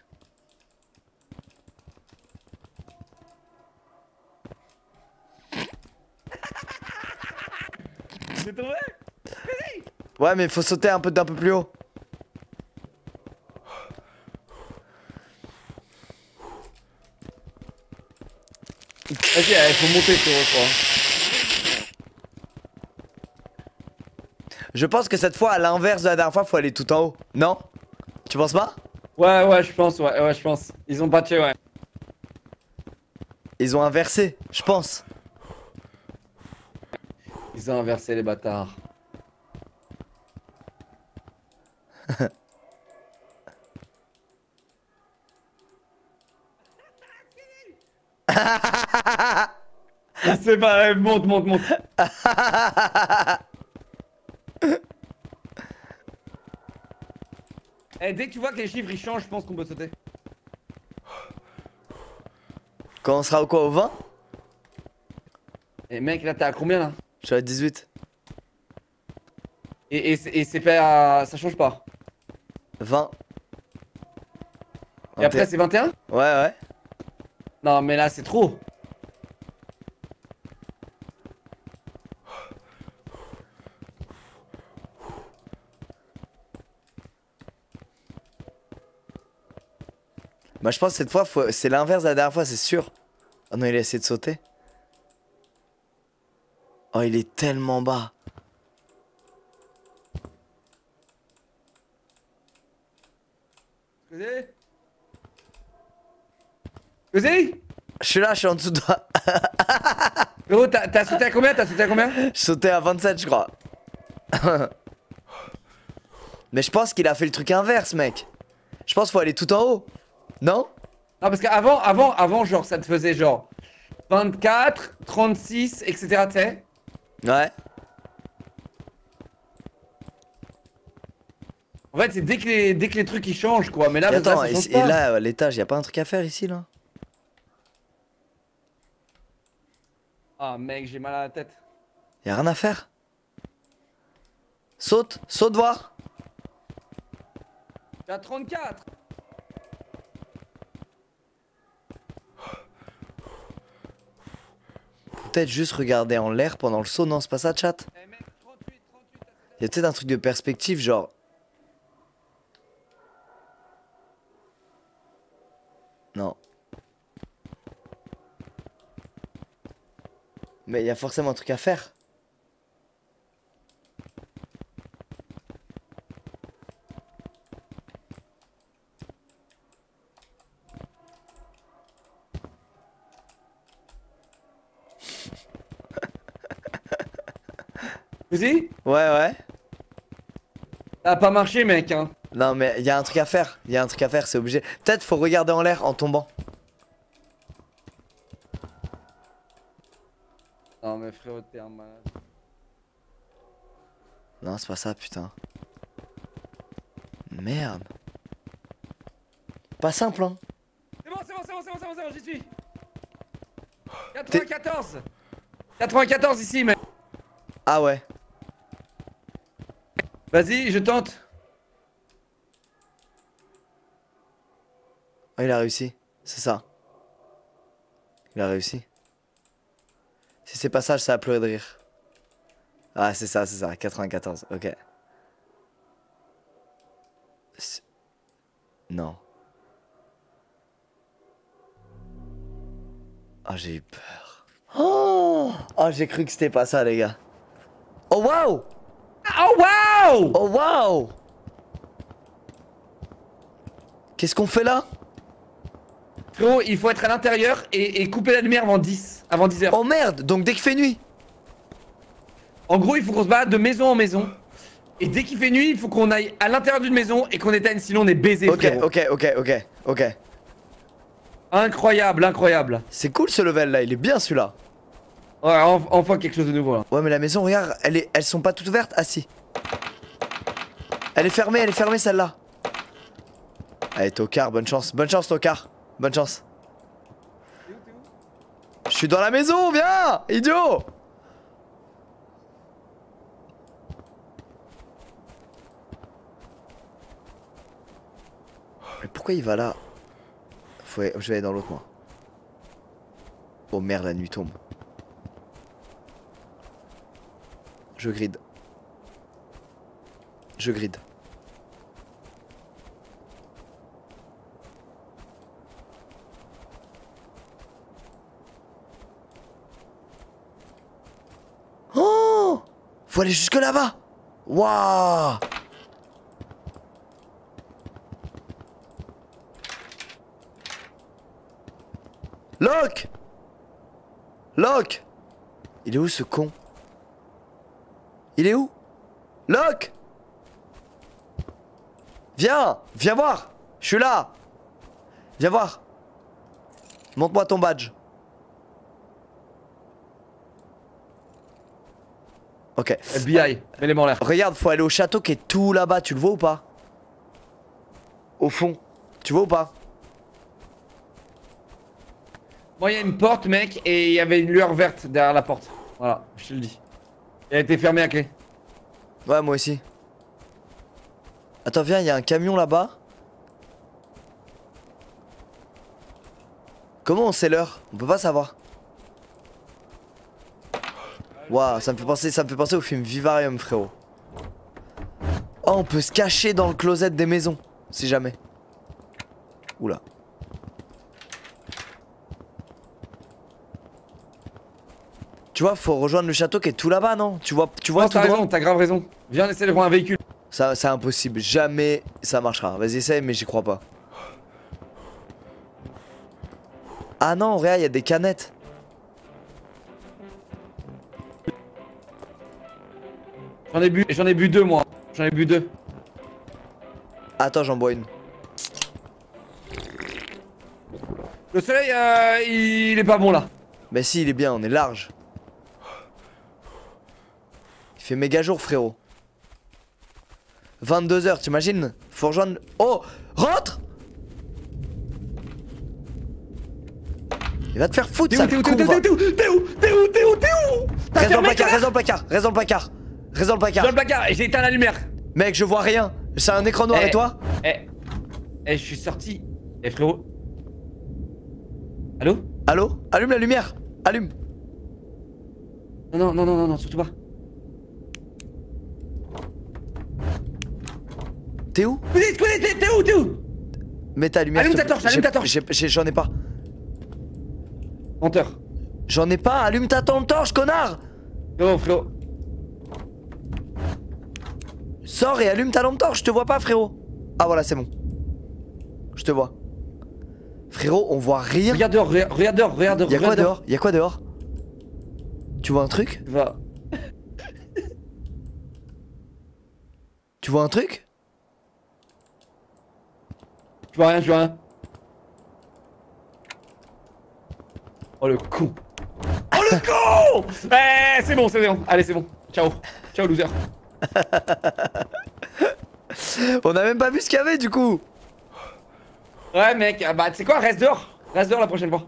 Speaker 2: J'ai trouvé
Speaker 1: Ouais, mais faut sauter un peu d'un peu plus haut.
Speaker 2: Vas-y, il faut monter frérot, je crois.
Speaker 1: Je pense que cette fois, à l'inverse de la dernière fois, faut aller tout en haut. Non? Tu penses pas?
Speaker 2: Ouais, ouais, je pense, ouais, ouais, je pense. Ils ont patché, ouais.
Speaker 1: Ils ont inversé, je pense.
Speaker 2: Ils ont inversé les bâtards. C'est pas, monte, monte, monte. Eh, dès que tu vois que les chiffres ils changent, je pense qu'on peut sauter.
Speaker 1: Quand on sera au quoi Au 20
Speaker 2: Et mec, là t'es à combien là?
Speaker 1: Je suis à 18.
Speaker 2: Et, et, c'est- et c'est pas. Ça change pas?
Speaker 1: 20.
Speaker 2: Et après c'est 21
Speaker 1: Ouais, ouais.
Speaker 2: Non, mais là c'est trop.
Speaker 1: Moi, je pense que cette fois, faut- c'est l'inverse de la dernière fois, c'est sûr. Oh non, il a essayé de sauter. Oh, il est tellement bas.
Speaker 2: Excusez Excusez
Speaker 1: Je suis là, je suis en dessous de toi.
Speaker 2: T'as t'as sauté à combien? T'as sauté à combien?
Speaker 1: Je sautais à 27, je crois. Mais je pense qu'il a fait le truc inverse, mec. Je pense qu'il faut aller tout en haut. Non
Speaker 2: Non, parce qu'avant, avant, avant, genre, ça te faisait genre 24, 36, etc. Tu sais
Speaker 1: Ouais.
Speaker 2: En fait, c'est dès que les, dès que les trucs ils changent, quoi. Mais là,
Speaker 1: et
Speaker 2: là,
Speaker 1: attends,
Speaker 2: ça
Speaker 1: et,
Speaker 2: change
Speaker 1: et
Speaker 2: pas.
Speaker 1: là, l'étage, y a pas un truc à faire ici, là
Speaker 2: Ah, mec, j'ai mal à la tête.
Speaker 1: Y a rien à faire Saute, saute voir.
Speaker 2: À 34.
Speaker 1: Peut-être juste regarder en l'air pendant le saut, non, c'est pas ça, chat
Speaker 2: mec, 38, 38. t'as-
Speaker 1: Y a peut-être un truc de perspective, genre. Non. Mais y a forcément un truc à faire.
Speaker 2: Vas-y
Speaker 1: Ouais, ouais.
Speaker 2: Ça a pas marché, mec. Hein.
Speaker 1: Non mais il y a un truc à faire, il y a un truc à faire, c'est obligé. Peut-être faut regarder en l'air en tombant.
Speaker 2: Non, mais frérot, t'es un malade.
Speaker 1: Non, c'est pas ça, putain. Merde. Pas simple, hein.
Speaker 2: C'est bon, c'est bon, c'est bon, c'est bon, c'est bon, c'est bon, j'y suis. 94 94 ici, mec.
Speaker 1: Ah ouais.
Speaker 2: Vas-y, je tente.
Speaker 1: Oh, il a réussi. C'est ça. Il a réussi. Si c'est pas ça, ça a pleuré de rire. Ah, c'est ça, c'est ça. 94. Ok. C'est- Non. Ah, j'ai eu peur. Oh, oh j'ai cru que c'était pas ça, les gars. Oh, waouh!
Speaker 2: Oh, waouh
Speaker 1: Oh, waouh! Qu'est-ce qu'on fait là?
Speaker 2: Frérot, il faut être à l'intérieur et, et couper la lumière avant 10. Avant 10 heures.
Speaker 1: Oh merde! Donc dès qu'il fait nuit?
Speaker 2: En gros, il faut qu'on se balade de maison en maison. Et dès qu'il fait nuit, il faut qu'on aille à l'intérieur d'une maison et qu'on éteigne, sinon on est baisé,
Speaker 1: Ok,
Speaker 2: frérot.
Speaker 1: ok, ok, ok, ok.
Speaker 2: Incroyable, incroyable.
Speaker 1: C'est cool ce level là, il est bien celui-là.
Speaker 2: Ouais, en- enfin quelque chose de nouveau là.
Speaker 1: Ouais, mais la maison, regarde, elle est, elles sont pas toutes ouvertes. Ah si. Elle est fermée, elle est fermée celle-là. Allez, Tocard, bonne chance. Bonne chance, Tocard. Bonne chance. Je suis dans la maison, viens Idiot Mais pourquoi il va là? Je vais aller dans l'autre coin. Oh merde, la nuit tombe. Je grid. Je grid. Oh Faut aller jusque là-bas Waouh Lock Lock Il est où ce con? Il est où? Lock Viens Viens voir Je suis là Viens voir Montre-moi ton badge. Ok.
Speaker 2: FBI, mets-les en l'air.
Speaker 1: Regarde, faut aller au château qui est tout là-bas, tu le vois ou pas? Au fond. Tu vois ou pas?
Speaker 2: Moi, il y a une porte, mec, et il y avait une lueur verte derrière la porte. Voilà, je te le dis. Elle a été fermée à clé.
Speaker 1: Ouais, moi aussi. Attends, viens, il y a un camion là-bas. Comment on sait l'heure? On peut pas savoir. Waouh, ça me fait penser, ça me fait penser au film Vivarium, frérot. Oh, on peut se cacher dans le closet des maisons, si jamais. Oula. Tu vois, faut rejoindre le château qui est tout là-bas, non? Tu vois, tu vois
Speaker 2: Non, t'as raison, t'as grave raison. Viens, on essaie de prendre un véhicule.
Speaker 1: Ça, c'est impossible. Jamais ça marchera. Vas-y, essaye, mais j'y crois pas. Ah non, regarde, il y a des canettes.
Speaker 2: J'en ai bu, j'en ai bu deux, moi. J'en ai bu deux.
Speaker 1: Attends, j'en bois une.
Speaker 2: Le soleil, euh, il est pas bon là.
Speaker 1: Mais si, il est bien, on est large. Il fait méga jour, frérot. 22h, t'imagines? Faut rejoindre. Oh Rentre Il va te faire foutre, ça
Speaker 2: t'es où, t'es où, t'es où, t'es où, t'es où, t'es où, t'es où, t'es où?
Speaker 1: Reste dans le placard, reste dans le placard, reste dans le placard. Reste dans le placard.
Speaker 2: Dans le placard, j'ai éteint la lumière.
Speaker 1: Mec, je vois rien. C'est un écran noir
Speaker 2: Eh.
Speaker 1: et toi?
Speaker 2: Eh, eh, je suis sorti. Eh, frérot. Allô?
Speaker 1: Allô? Allume la lumière Allume
Speaker 2: non, non, non, non, non, surtout pas.
Speaker 1: T'es où?
Speaker 2: T'es t'es- t'es- t'es où, t'es où?
Speaker 1: Mets ta lumière.
Speaker 2: Allume ta torche, allume ta torche.
Speaker 1: J'en ai pas.
Speaker 2: Menteur.
Speaker 1: J'en ai pas. Allume ta torche, connard
Speaker 2: Frérot, frérot.
Speaker 1: Sors et allume ta lampe torche. Je te vois pas, frérot. Ah voilà, c'est bon. Je te vois. Frérot, on voit rien.
Speaker 2: Regarde dehors, regarde regarde dehors, regarde dehors.
Speaker 1: Y'a quoi dehors? Y'a quoi dehors? Tu vois un truc?
Speaker 2: Va.
Speaker 1: Tu vois un truc?
Speaker 2: Je vois rien, je vois rien. Oh le con. Oh le con Eh, c'est bon, c'est bon. Allez, c'est bon. Ciao. Ciao, loser.
Speaker 1: On a même pas vu ce qu'il y avait du coup
Speaker 2: Ouais, mec, ah bah, tu sais quoi, reste dehors. Reste dehors la prochaine fois.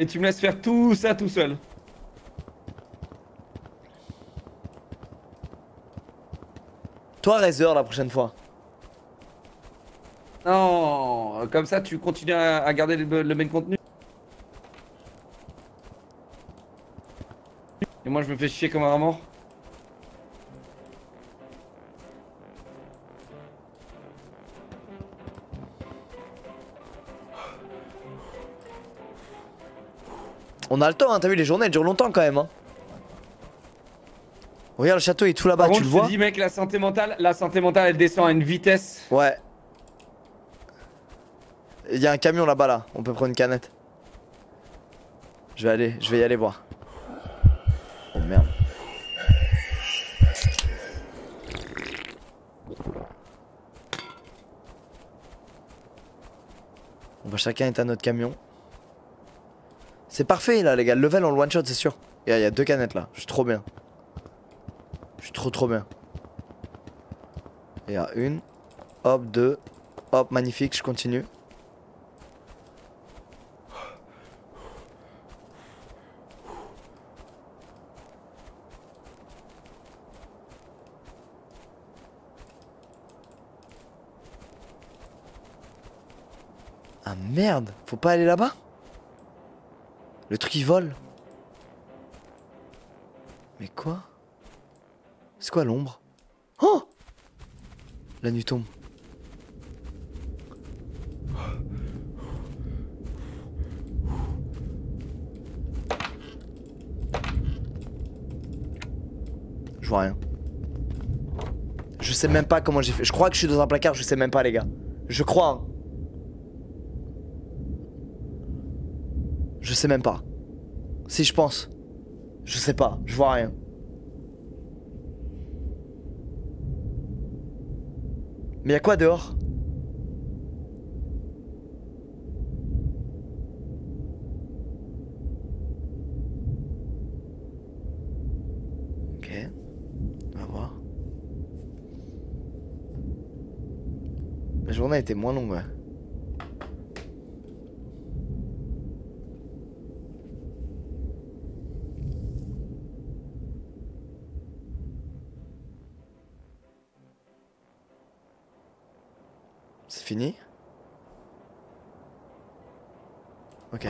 Speaker 2: Et tu me laisses faire tout ça tout seul.
Speaker 1: Toi reste dehors la prochaine fois.
Speaker 2: Non, comme ça, tu continues à, à garder le, le même contenu. Et moi, je me fais chier comme un mort.
Speaker 1: On a le temps, hein, t'as vu les journées elles durent longtemps quand même. Hein. Regarde le château il est tout là-bas, tu le
Speaker 2: je
Speaker 1: vois
Speaker 2: dis, mec, la santé mentale, la santé mentale, elle descend à une vitesse.
Speaker 1: Ouais. Il y a un camion là-bas là, on peut prendre une canette. Je vais aller, je vais y aller voir. Oh merde. On va chacun éteindre notre camion. C'est parfait là les gars, le level en one shot c'est sûr. Il y a deux canettes là, je suis trop bien. Je suis trop trop bien. Il y a une, hop, deux, hop, magnifique, je continue. Ah merde, faut pas aller là-bas? Le truc il vole. Mais quoi? C'est quoi l'ombre? Oh La nuit tombe. Je vois rien. Je sais même pas comment j'ai fait. Je crois que je suis dans un placard, je sais même pas les gars. Je crois. hein. Je sais même pas. Si je pense. Je sais pas, je vois rien. Mais y a quoi dehors? Ok. On va voir. La journée a été moins longue, ouais. Ok.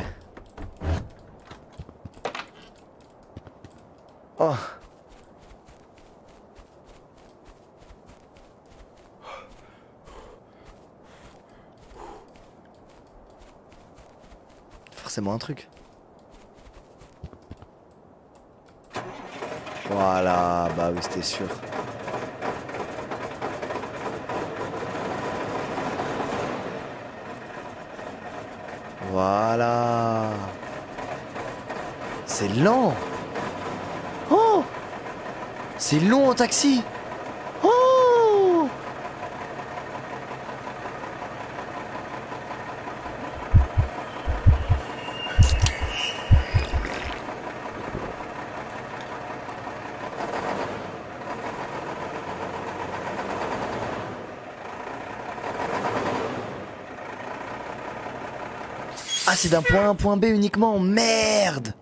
Speaker 1: Oh Forcément un truc. Voilà, bah oui, c'était sûr. Voilà. C'est lent. Oh C'est long en taxi. Oh D'un point A un point B uniquement. Merde.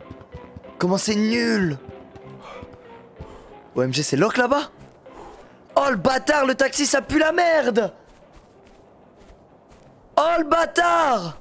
Speaker 1: Comment c'est nul. OMG, c'est lock là-bas. Oh le bâtard, le taxi, ça pue la merde. Oh le bâtard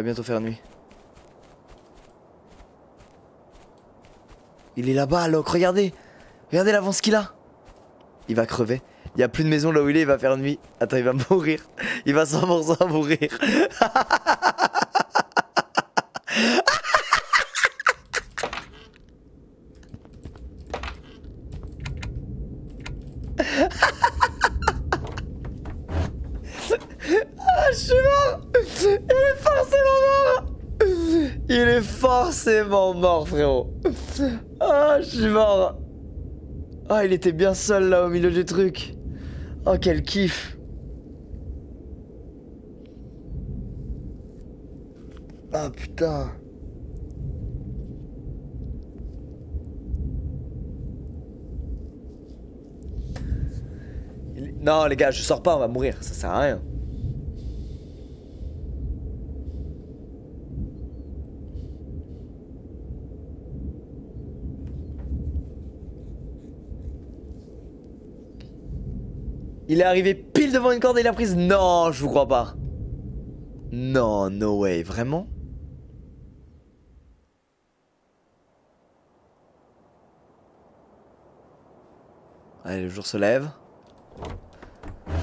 Speaker 1: va bientôt faire nuit. Il est là-bas, Locke, regardez Regardez l'avance qu'il a Il va crever. Il n'y a plus de maison là où il est, il va faire nuit. Attends, il va mourir. Il va 100% mourir. Il est forcément mort, frérot. Ah, je suis mort. Ah, il était bien seul là au milieu du truc. Oh, quel kiff. Ah, putain. Non, les gars, je sors pas, on va mourir. Ça sert à rien. Il est arrivé pile devant une corde et il a prise. Non, je vous crois pas. Non, no way, vraiment? Allez, le jour se lève.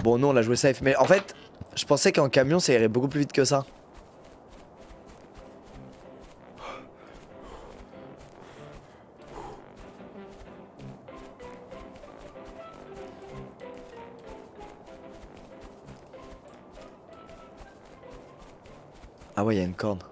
Speaker 1: Bon, nous on l'a joué safe, mais en fait, je pensais qu'en camion ça irait beaucoup plus vite que ça. Ouais, il y a une corde.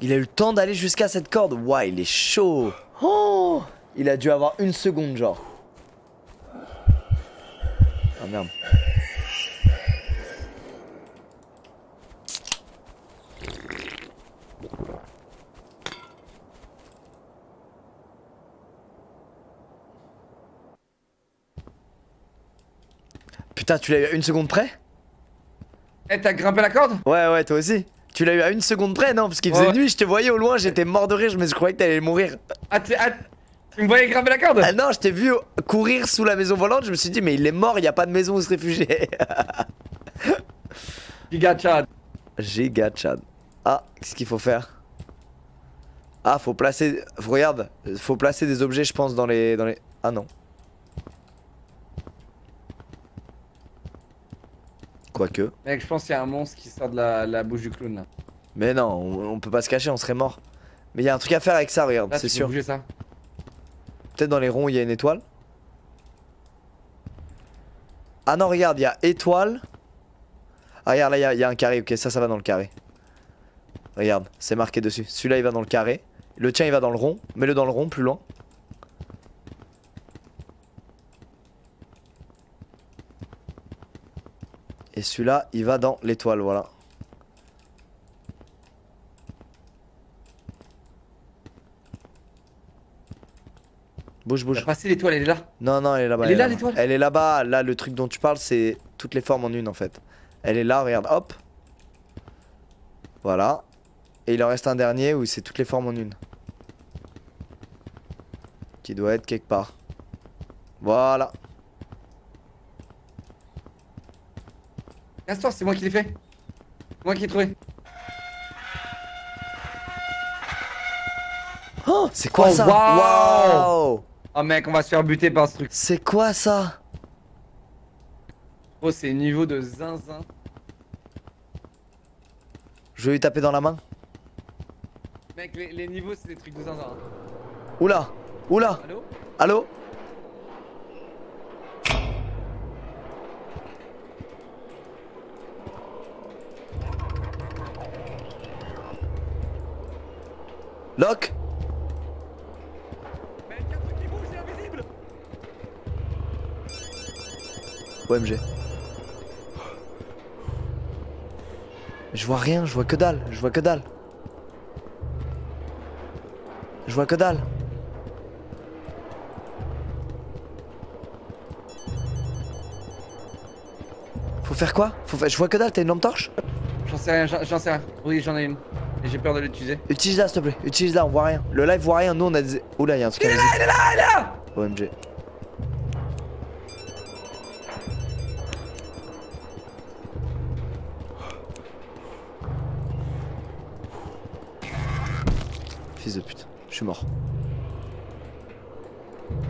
Speaker 1: Il a eu le temps d'aller jusqu'à cette corde. Ouah, il est chaud. Oh il a dû avoir une seconde, genre. Ah merde. Putain, tu l'as eu à une seconde près
Speaker 2: Eh, t'as grimpé la corde
Speaker 1: Ouais, ouais, toi aussi. Tu l'as eu à une seconde près, non Parce qu'il faisait
Speaker 2: Ouais.
Speaker 1: nuit, je te voyais au loin, j'étais mort de rire, me je croyais que t'allais mourir.
Speaker 2: Ah, ah, tu me voyais grimper la corde
Speaker 1: Ah non, je t'ai vu courir sous la maison volante, je me suis dit, mais il est mort, il n'y a pas de maison où se réfugier.
Speaker 2: Giga Chad.
Speaker 1: Giga Chad. Ah, qu'est-ce qu'il faut faire Ah, faut placer. Regarde, faut placer des objets, je pense, dans les. Dans les... Ah non. Quoique.
Speaker 2: Mec, je pense qu'il y a un monstre qui sort de la, la bouche du clown là.
Speaker 1: Mais non, on, on peut pas se cacher, on serait mort. Mais il y a un truc à faire avec ça, regarde, c'est sûr.
Speaker 2: bouger ça.
Speaker 1: Peut-être dans les ronds, il y a une étoile. Ah non, regarde, il y a étoile. Ah, regarde, là, il y y, a un carré. Ok, ça, ça va dans le carré. Regarde, c'est marqué dessus. Celui-là, il va dans le carré. Le tien, il va dans le rond. Mets-le dans le rond, plus loin. Et celui-là, il va dans l'étoile, voilà. Bouge, bouge.
Speaker 2: passé l'étoile, elle est là.
Speaker 1: Non, non, elle est là-bas.
Speaker 2: Elle est là, l'étoile
Speaker 1: Elle est là-bas. Là, le truc dont tu parles, c'est toutes les formes en une en fait. Elle est là, regarde, hop. Voilà. Et il en reste un dernier où c'est toutes les formes en une. Qui doit être quelque part. Voilà.
Speaker 2: Casse-toi, c'est moi qui l'ai fait. C'est Moi qui l'ai trouvé.
Speaker 1: Oh, c'est quoi
Speaker 2: Oh,
Speaker 1: ça
Speaker 2: waouh Oh mec, on va se faire buter par ce truc.
Speaker 1: C'est quoi ça
Speaker 2: Oh, c'est niveau de zinzin.
Speaker 1: Je vais lui taper dans la main.
Speaker 2: Mec, les, les niveaux, c'est des trucs de zinzin. hein.
Speaker 1: Oula Oula
Speaker 2: Allô
Speaker 1: Allô OMG. Je vois rien, je vois que dalle, je vois que dalle. Je vois que dalle. Faut faire quoi? Faut faire... Je vois que dalle, t'as une lampe torche?
Speaker 2: J'en sais rien, j'en sais rien. Oui, j'en ai une. Et j'ai peur de l'utiliser.
Speaker 1: Utilise-la s'il te plaît, utilise-la, on voit rien. Le live voit rien, nous on a des... Oula, y'a un truc invisible.
Speaker 2: Il est là, il est là
Speaker 1: OMG.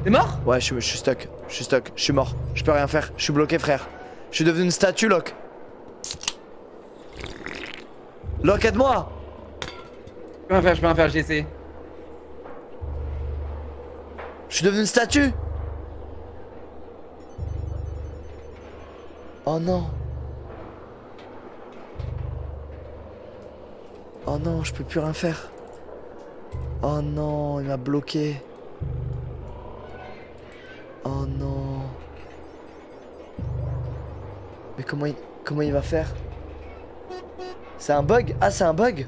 Speaker 2: T'es mort?
Speaker 1: Ouais, je, suis stuck. Je suis stuck. Je suis mort. Je peux rien faire. Je suis bloqué, frère. Je suis devenu une statue, Locke. Locke, aide-moi
Speaker 2: Je peux rien faire, je peux rien faire, j'ai.
Speaker 1: Je suis devenu une statue Oh non Oh non, je peux plus rien faire. Oh non, il m'a bloqué. Oh non. Mais comment il, comment il va faire? C'est un bug? Ah, c'est un bug?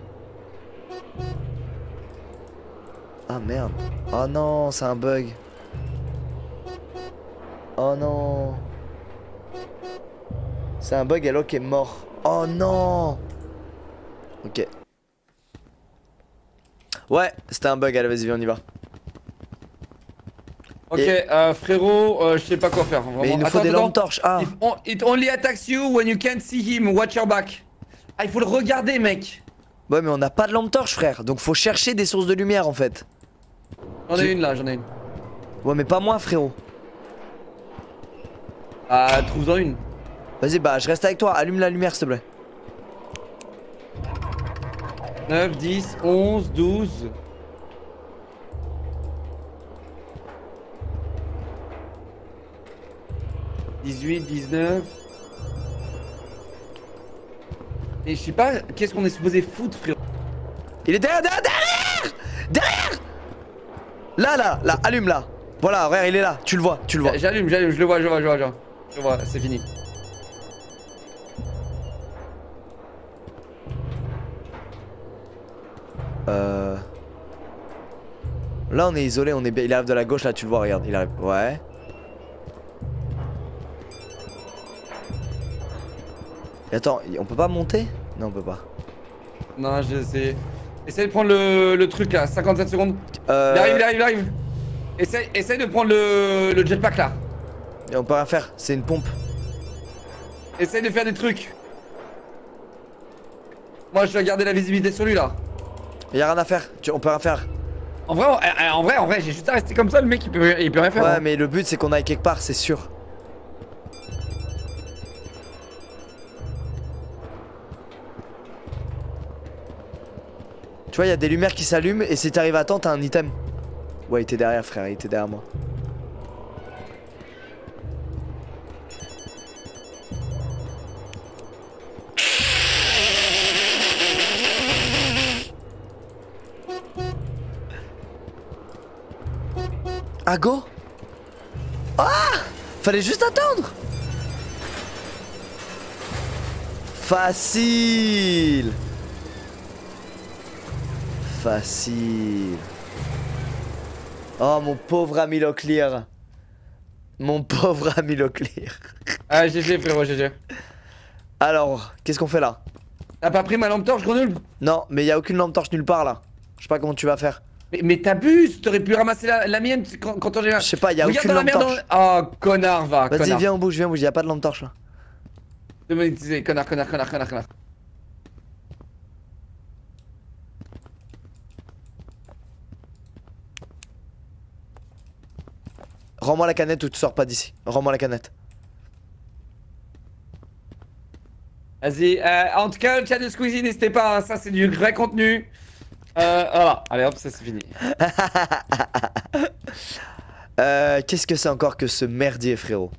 Speaker 1: Ah merde. Oh non, c'est un bug. Oh non. C'est un bug, Elo qui est mort. Oh non Ok. Ouais, c'était un bug, allez vas-y, viens, on y va.
Speaker 2: Ok,
Speaker 1: Et-
Speaker 2: euh, frérot, euh, je sais pas quoi faire. Vraiment.
Speaker 1: Mais il nous faut
Speaker 2: Attends,
Speaker 1: des lampes torches. Ah,
Speaker 2: If on- It only attacks you when you can't see him. Watch your back. Ah, il faut le regarder, mec.
Speaker 1: ouais, mais on n'a pas de lampe torche, frère. Donc faut chercher des sources de lumière en fait.
Speaker 2: J'en ai une là, j'en ai une.
Speaker 1: Ouais, mais pas moi, frérot.
Speaker 2: Ah, trouve-en une.
Speaker 1: Vas-y, bah, je reste avec toi. Allume la lumière, s'il te plaît.
Speaker 2: 9, 10, 11, 12. « 18, 19... » Et je sais pas, qu'est-ce qu'on est supposé foutre, frérot?
Speaker 1: Il est derrière, derrière, derrière Derrière Là, là, là, allume là. Voilà, regarde, il est là. Tu le vois, tu le vois.
Speaker 2: J'allume, j'allume, je le vois, je le vois, je le vois. Je le vois, c'est fini.
Speaker 1: Euh... Là, on est isolé, on est bien. Il arrive de la gauche, là, tu le vois, regarde, il arrive. Ouais. Et attends, on peut pas monter? Non, on peut pas.
Speaker 2: Non, je sais. Essaye de prendre le, le truc là, 57 secondes.
Speaker 1: Euh...
Speaker 2: Il arrive, il arrive, il arrive. Essaye, essaye de prendre le, le jetpack là.
Speaker 1: et on peut rien faire, c'est une pompe.
Speaker 2: Essaye de faire des trucs. Moi, je dois garder la visibilité sur lui là.
Speaker 1: Y a rien à faire, tu- on peut rien faire.
Speaker 2: En vrai, en, en vrai, en vrai, j'ai juste à rester comme ça, le mec il peut, il peut rien faire.
Speaker 1: Ouais,
Speaker 2: hein.
Speaker 1: mais le but c'est qu'on aille quelque part, c'est sûr. Tu vois, il y a des lumières qui s'allument et si t'arrives à temps, t'as un item. Ouais, il était derrière, frère, il était derrière moi. Ah, go. Ah Fallait juste attendre. Facile. Facile. Oh mon pauvre ami Locklear. Mon pauvre ami Locklear.
Speaker 2: Ah, GG frérot, GG.
Speaker 1: Alors, qu'est-ce qu'on fait là?
Speaker 2: T'as pas pris ma lampe torche, grenouille?
Speaker 1: Non, mais y a aucune lampe torche nulle part là. Je sais pas comment tu vas faire.
Speaker 2: Mais, mais t'abuses, t'aurais pu ramasser la, la mienne quand, quand on j'ai.
Speaker 1: Je sais pas, y a
Speaker 2: Regarde
Speaker 1: aucune
Speaker 2: dans la
Speaker 1: lampe
Speaker 2: merde.
Speaker 1: torche.
Speaker 2: dans- Oh, connard, va.
Speaker 1: Vas-y, viens au bouge, viens au bouge, y a pas de lampe torche là.
Speaker 2: Démonétisé, connard, connard, connard, connard, connard.
Speaker 1: Rends-moi la canette ou tu sors pas d'ici. Rends-moi la canette.
Speaker 2: Vas-y, euh, en tout cas, le chat de Squeezie, n'hésitez pas, hein, ça c'est du vrai contenu. Euh, voilà, allez hop, ça c'est fini.
Speaker 1: Euh, qu'est-ce que c'est encore que ce merdier, frérot?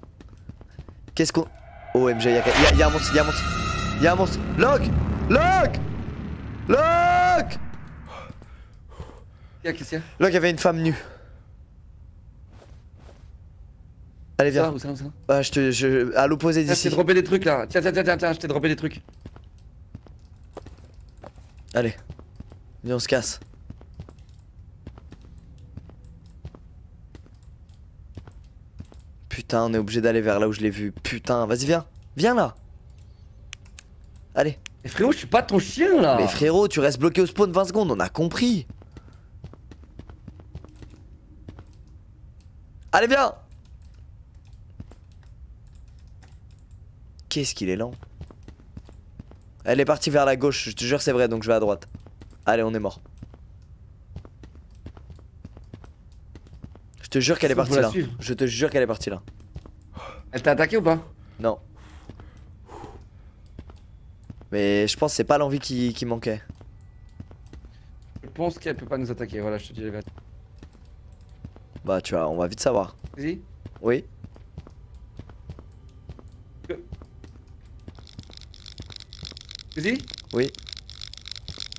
Speaker 1: Qu'est-ce qu'on. OMG, y'a y a, y a un monstre, y'a un monstre. Y'a un monstre. Lock Lock
Speaker 2: Tiens, qu'est-ce qu'il y a
Speaker 1: y'avait une femme nue. Allez, viens.
Speaker 2: où ça, où ça?
Speaker 1: Ah, je te. Je, à l'opposé
Speaker 2: Tiens, je t'ai
Speaker 1: d'ici.
Speaker 2: droppé des trucs là. Tiens, tiens, tiens, tiens, tiens, je t'ai droppé des trucs.
Speaker 1: Allez. Viens, on se casse. Putain, on est obligé d'aller vers là où je l'ai vu. Putain, vas-y, viens. Viens là. Allez.
Speaker 2: Mais frérot, je suis pas ton chien là.
Speaker 1: Mais frérot, tu restes bloqué au spawn 20 secondes, on a compris. Allez, viens Qu'est-ce qu'il est lent. Elle est partie vers la gauche, je te jure c'est vrai, donc je vais à droite. Allez, on est mort. Je te jure qu'elle est partie là. Je te jure qu'elle est partie là.
Speaker 2: Elle t'a attaqué ou pas?
Speaker 1: Non. Mais je pense que c'est pas l'envie qui, qui manquait.
Speaker 2: Je pense qu'elle peut pas nous attaquer, voilà, je te dis la vérité.
Speaker 1: Bah tu vois, on va vite savoir.
Speaker 2: Vas-y.
Speaker 1: Oui
Speaker 2: Vas-y,
Speaker 1: Oui.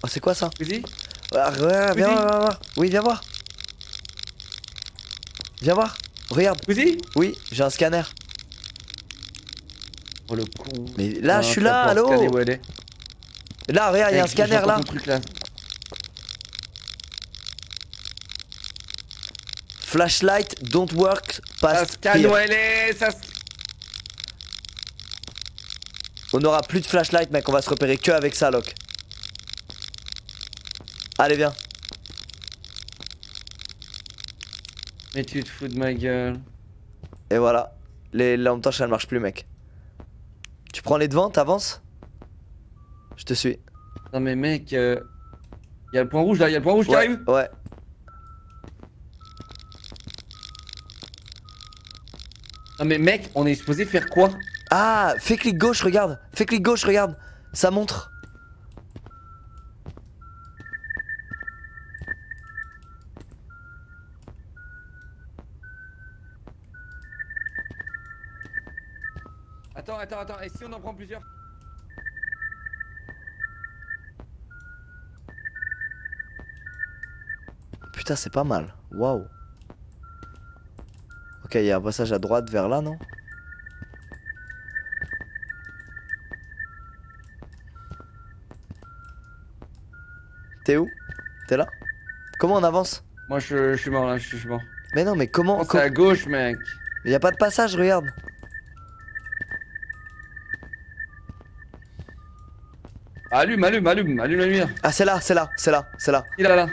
Speaker 1: Oh, c'est quoi ça
Speaker 2: vas-y.
Speaker 1: Ah, ouais, viens voir, viens voir. Oui, viens voir. Viens voir. Regarde. Oui, j'ai un scanner.
Speaker 2: Oh le con.
Speaker 1: Mais là,
Speaker 2: Ah,
Speaker 1: je suis là, allô
Speaker 2: où elle est.
Speaker 1: Là, regarde, il y a un
Speaker 2: Mec,
Speaker 1: scanner là.
Speaker 2: ton truc là.
Speaker 1: Flashlight don't work
Speaker 2: Ça
Speaker 1: past
Speaker 2: scanne
Speaker 1: here.
Speaker 2: où elle est. Ça...
Speaker 1: On n'aura plus de flashlight, mec. On va se repérer que avec ça, Locke. Allez, viens.
Speaker 2: Mais tu te fous de ma gueule.
Speaker 1: Et voilà. Les lampes torches, elles marchent plus, mec. Tu prends les devants, t'avances? Je te suis.
Speaker 2: Non mais mec, euh... y a le point rouge là, y a le point rouge qui
Speaker 1: Ouais,
Speaker 2: arrive.
Speaker 1: ouais.
Speaker 2: Non mais mec, on est supposé faire quoi?
Speaker 1: Ah, fais clic gauche, regarde. Fais clic gauche, regarde. Ça montre.
Speaker 2: Attends, attends. Et si on en prend plusieurs
Speaker 1: Putain, c'est pas mal. Waouh. Ok, il y a un passage à droite vers là, non? T'es où? T'es là? Comment on avance?
Speaker 2: Moi je, je suis mort là, je suis mort.
Speaker 1: Mais non, mais comment
Speaker 2: Oh, c'est à gauche mec.
Speaker 1: Il y a pas de passage, regarde.
Speaker 2: Allume, allume, allume, allume la lumière.
Speaker 1: Ah, c'est là, c'est là, c'est là, c'est là.
Speaker 2: Il est là, là.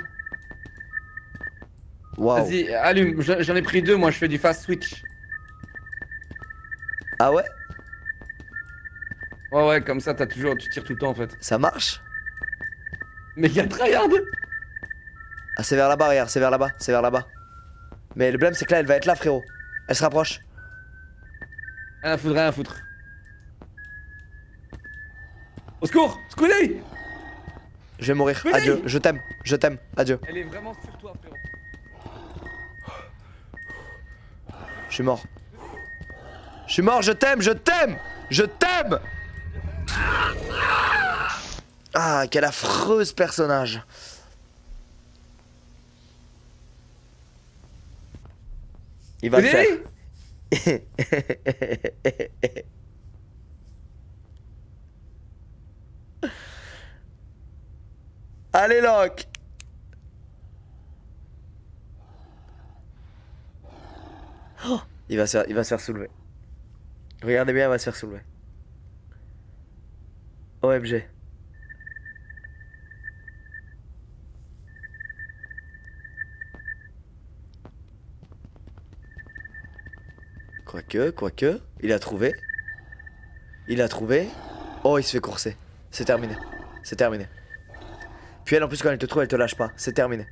Speaker 1: Waouh.
Speaker 2: Vas-y, allume. J'en j'en ai pris deux, moi je fais du fast switch.
Speaker 1: Ah ouais?
Speaker 2: Ouais, ouais, comme ça t'as toujours, tu tires tout le temps en fait.
Speaker 1: Ça marche?
Speaker 2: Mais y'a tryhard
Speaker 1: Ah, c'est vers là-bas, regarde, c'est vers là-bas, c'est vers là-bas. Mais le problème, c'est que là, elle va être là, frérot. Elle se rapproche.
Speaker 2: Rien à foutre, rien à foutre. Au secours Squeezie
Speaker 1: Je vais mourir. Adieu, je t'aime, je t'aime, adieu.
Speaker 2: Elle est vraiment sur toi, frérot.
Speaker 1: Je suis mort. Je suis mort, je t'aime, je t'aime Je t'aime Ah, quel affreuse personnage Il va le faire. Allez, Locke Oh, il, va se il va se faire soulever. Regardez bien, il va se faire soulever. OMG. Quoique, quoique, il a trouvé. Il a trouvé. Oh, il se fait courser. C'est terminé. C'est terminé. Puis elle, en plus, quand elle te trouve, elle te lâche pas. C'est terminé.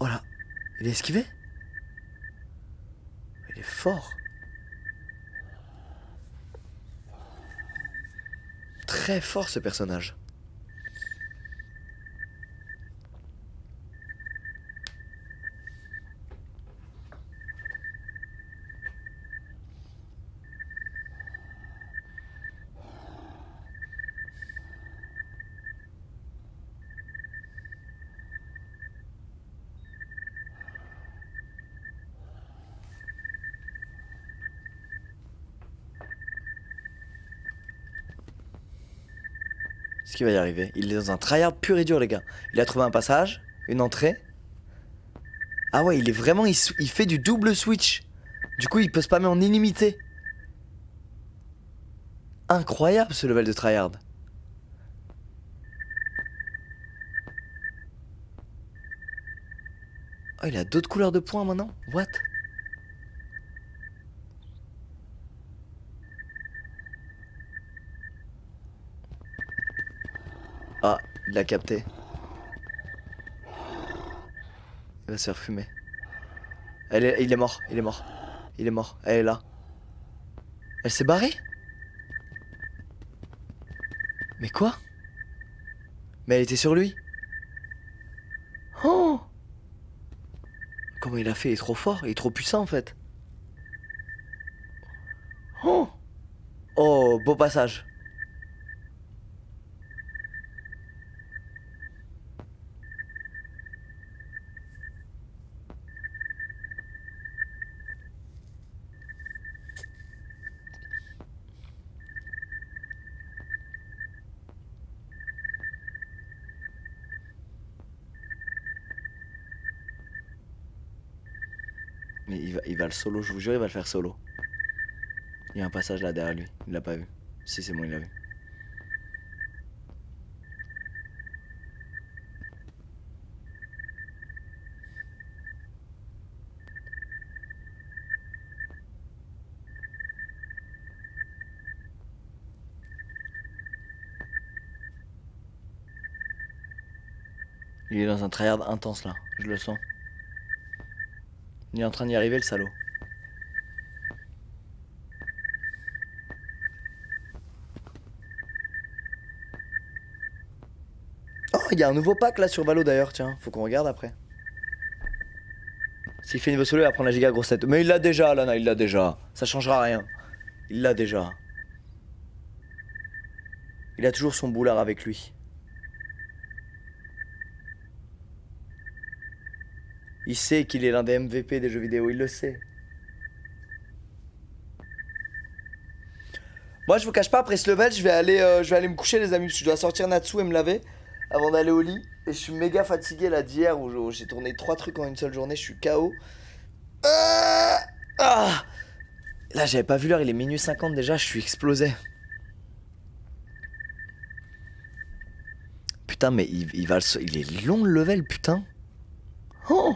Speaker 1: Oh là. Il est esquivé? Il est fort. Très fort ce personnage. Est-ce qu'il va y arriver Il est dans un tryhard pur et dur, les gars. Il a trouvé un passage, une entrée. Ah ouais, il est vraiment. Il, fait du double switch. Du coup, il peut spammer en illimité. Incroyable ce level de tryhard. Oh, il a d'autres couleurs de points maintenant? What Ah, il l'a capté. Il va se faire fumer. Il est mort, il est mort. Il est mort, elle est là. Elle s'est barrée? Mais quoi? Mais elle était sur lui Oh Comment il a fait? Il est trop fort, il est trop puissant en fait. Oh Oh, beau passage. Solo, je vous jure, il va le faire solo. Il y a un passage là derrière lui, il l'a pas vu. Si c'est bon, il l'a vu. Il est dans un tryhard intense là, je le sens. Il est en train d'y arriver le salaud. Oh, il y a un nouveau pack là sur Valo d'ailleurs, tiens, faut qu'on regarde après. S'il fait niveau solo, il va prendre la giga grosse tête. Mais il l'a déjà, Lana, il l'a déjà. Ça changera rien. Il l'a déjà. Il a toujours son boulard avec lui. Il sait qu'il est l'un des MVP des jeux vidéo, il le sait. Moi, je vous cache pas, après ce level, je vais aller, euh, je vais aller me coucher, les amis, parce que je dois sortir Natsu et me laver avant d'aller au lit. Et je suis méga fatigué là d'hier où j'ai tourné trois trucs en une seule journée, je suis KO. Ah Ah Là, j'avais pas vu l'heure, il est minuit 50 déjà, je suis explosé. Putain, mais il, va il est long le level, putain. Oh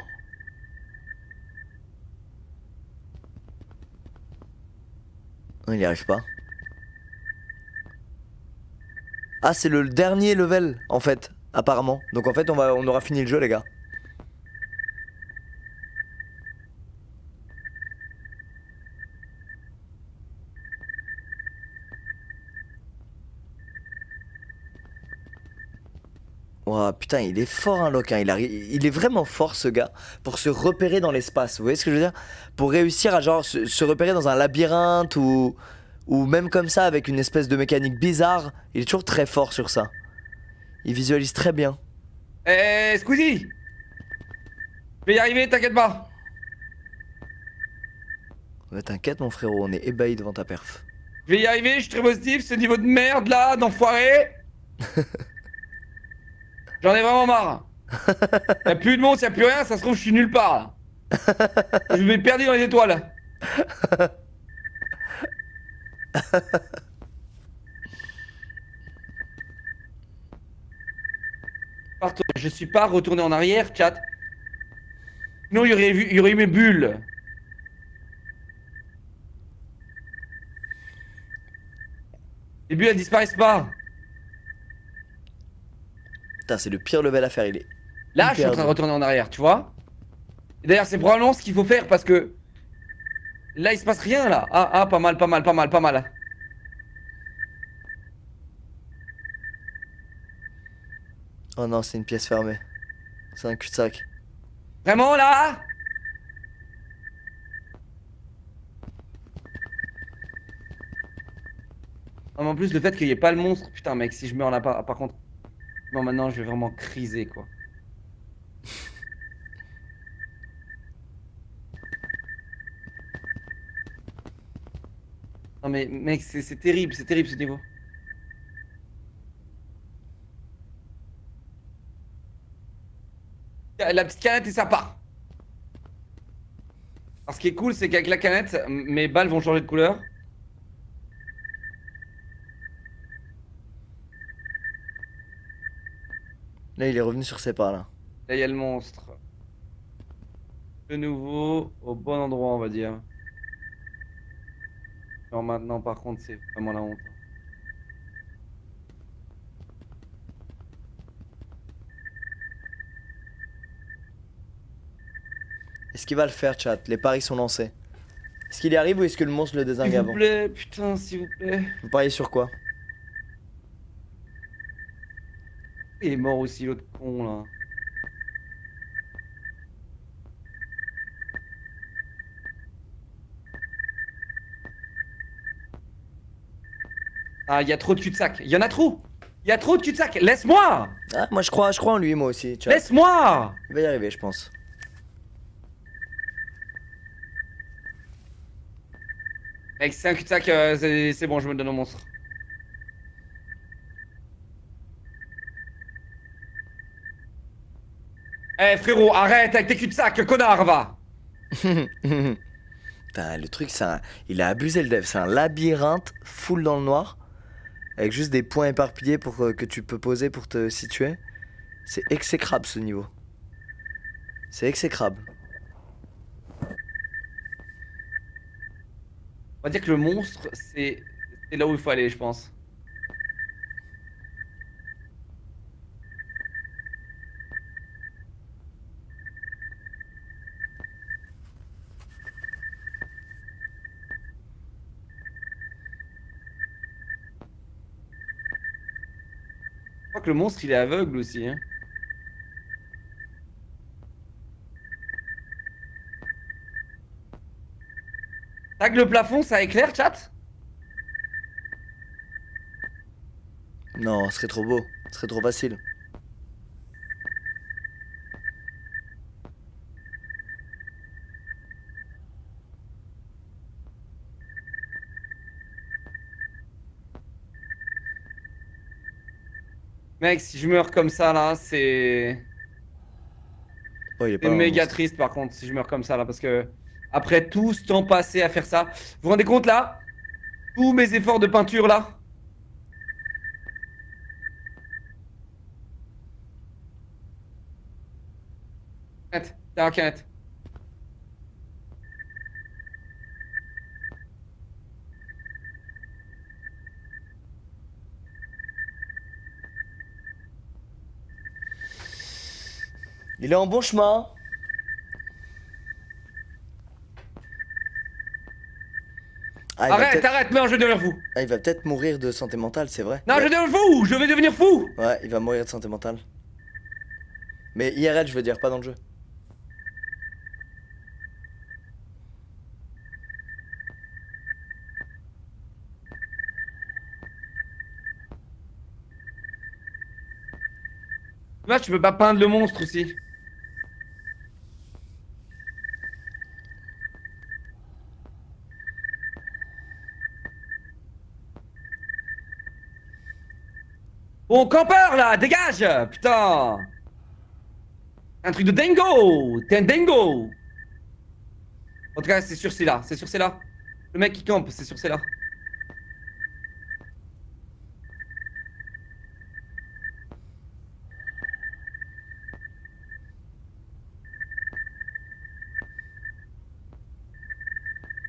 Speaker 1: il y arrive pas. Ah, c'est le dernier level, en fait, apparemment. Donc en fait, on, va, on aura fini le jeu, les gars. Ouah, putain, il est fort, hein, Locke. hein. Il, arri- il est vraiment fort, ce gars, pour se repérer dans l'espace. Vous voyez ce que je veux dire? Pour réussir à genre se repérer dans un labyrinthe ou, ou même comme ça avec une espèce de mécanique bizarre. Il est toujours très fort sur ça. Il visualise très bien.
Speaker 2: Eh, Squeezie Je vais y arriver, t'inquiète pas.
Speaker 1: T'inquiète, mon frérot, on est ébahi devant ta perf.
Speaker 2: Je vais y arriver, je suis très positif, ce niveau de merde là, d'enfoiré. J'en ai vraiment marre. Y'a plus de monde, y'a plus rien, ça se trouve, je suis nulle part là. Je vais perdu dans les étoiles. Je suis pas retourné en arrière, chat. Sinon, il y aurait, vu, il y aurait eu mes bulles. Les bulles, elles disparaissent pas.
Speaker 1: Putain, c'est le pire level à faire, il est.
Speaker 2: Là, je suis en train de retourner en arrière, tu vois. Et D'ailleurs, c'est probablement ce qu'il faut faire parce que là, il se passe rien là. Ah, ah, pas mal, pas mal, pas mal, pas mal.
Speaker 1: Oh non, c'est une pièce fermée. C'est un cul-de-sac.
Speaker 2: Vraiment là? Non, mais en plus, le fait qu'il n'y ait pas le monstre, putain, mec, si je meurs là, par, par contre. Non, maintenant, je vais vraiment criser quoi. Non, mais mec, c'est terrible, c'est terrible ce niveau. La petite canette et ça part. Alors, ce qui est cool, c'est qu'avec la canette, mes balles vont changer de couleur.
Speaker 1: Là, il est revenu sur ses pas, là.
Speaker 2: Là, il y a le monstre. De nouveau, au bon endroit, on va dire. Maintenant, par contre, c'est vraiment la honte.
Speaker 1: Est-ce qu'il va le faire, chat? Les paris sont lancés. Est-ce qu'il y arrive ou est-ce que le monstre le désingue
Speaker 2: S'il
Speaker 1: avant?
Speaker 2: vous plaît, putain, s'il vous plaît.
Speaker 1: Vous pariez sur quoi?
Speaker 2: Il est mort aussi, l'autre con, là. Ah, il y a trop de cul-de-sac. Il y en a trop. Il y a trop de cul-de-sac. Laisse-moi
Speaker 1: ah, Moi, je crois, je crois en lui, moi aussi.
Speaker 2: Laisse-moi
Speaker 1: Il va y arriver, je pense.
Speaker 2: Mec, c'est un cul-de-sac, euh, c'est c'est bon, je me donne au monstre. Eh frérot, arrête avec tes cul-de-sac, connard, va
Speaker 1: Putain, le truc, c'est un... il a abusé le dev. C'est un labyrinthe full dans le noir. Avec juste des points éparpillés pour euh, que tu peux poser pour te situer. C'est exécrable ce niveau. C'est exécrable.
Speaker 2: On va dire que le monstre, c'est c'est là où il faut aller, je pense. Que le monstre, il est aveugle aussi. Hein. Tac le plafond, ça éclaire, chat?
Speaker 1: Non, ce serait trop beau. Ce serait trop facile.
Speaker 2: Mec, si je meurs comme ça là, c'est.
Speaker 1: Oh,
Speaker 2: C'est méga triste par contre si je meurs comme ça là parce que après tout ce temps passé à faire ça, vous vous rendez compte là Tous mes efforts de peinture là t'as un canette.
Speaker 1: Il est en bon chemin. Ah,
Speaker 2: Arrête, arrête, non, je vais devenir fou.
Speaker 1: ah, il va peut-être mourir de santé mentale, c'est vrai.
Speaker 2: Non, je vais devenir fou, je vais devenir fou.
Speaker 1: Ouais, il va mourir de santé mentale. Mais IRL, je veux dire, pas dans le jeu.
Speaker 2: Là, tu peux pas peindre le monstre aussi. Bon, campeur là, dégage Putain Un truc de dingo T'es un dingo En tout cas, c'est sur c'est là, c'est sur c'est là. Le mec qui campe, c'est sur c'est là.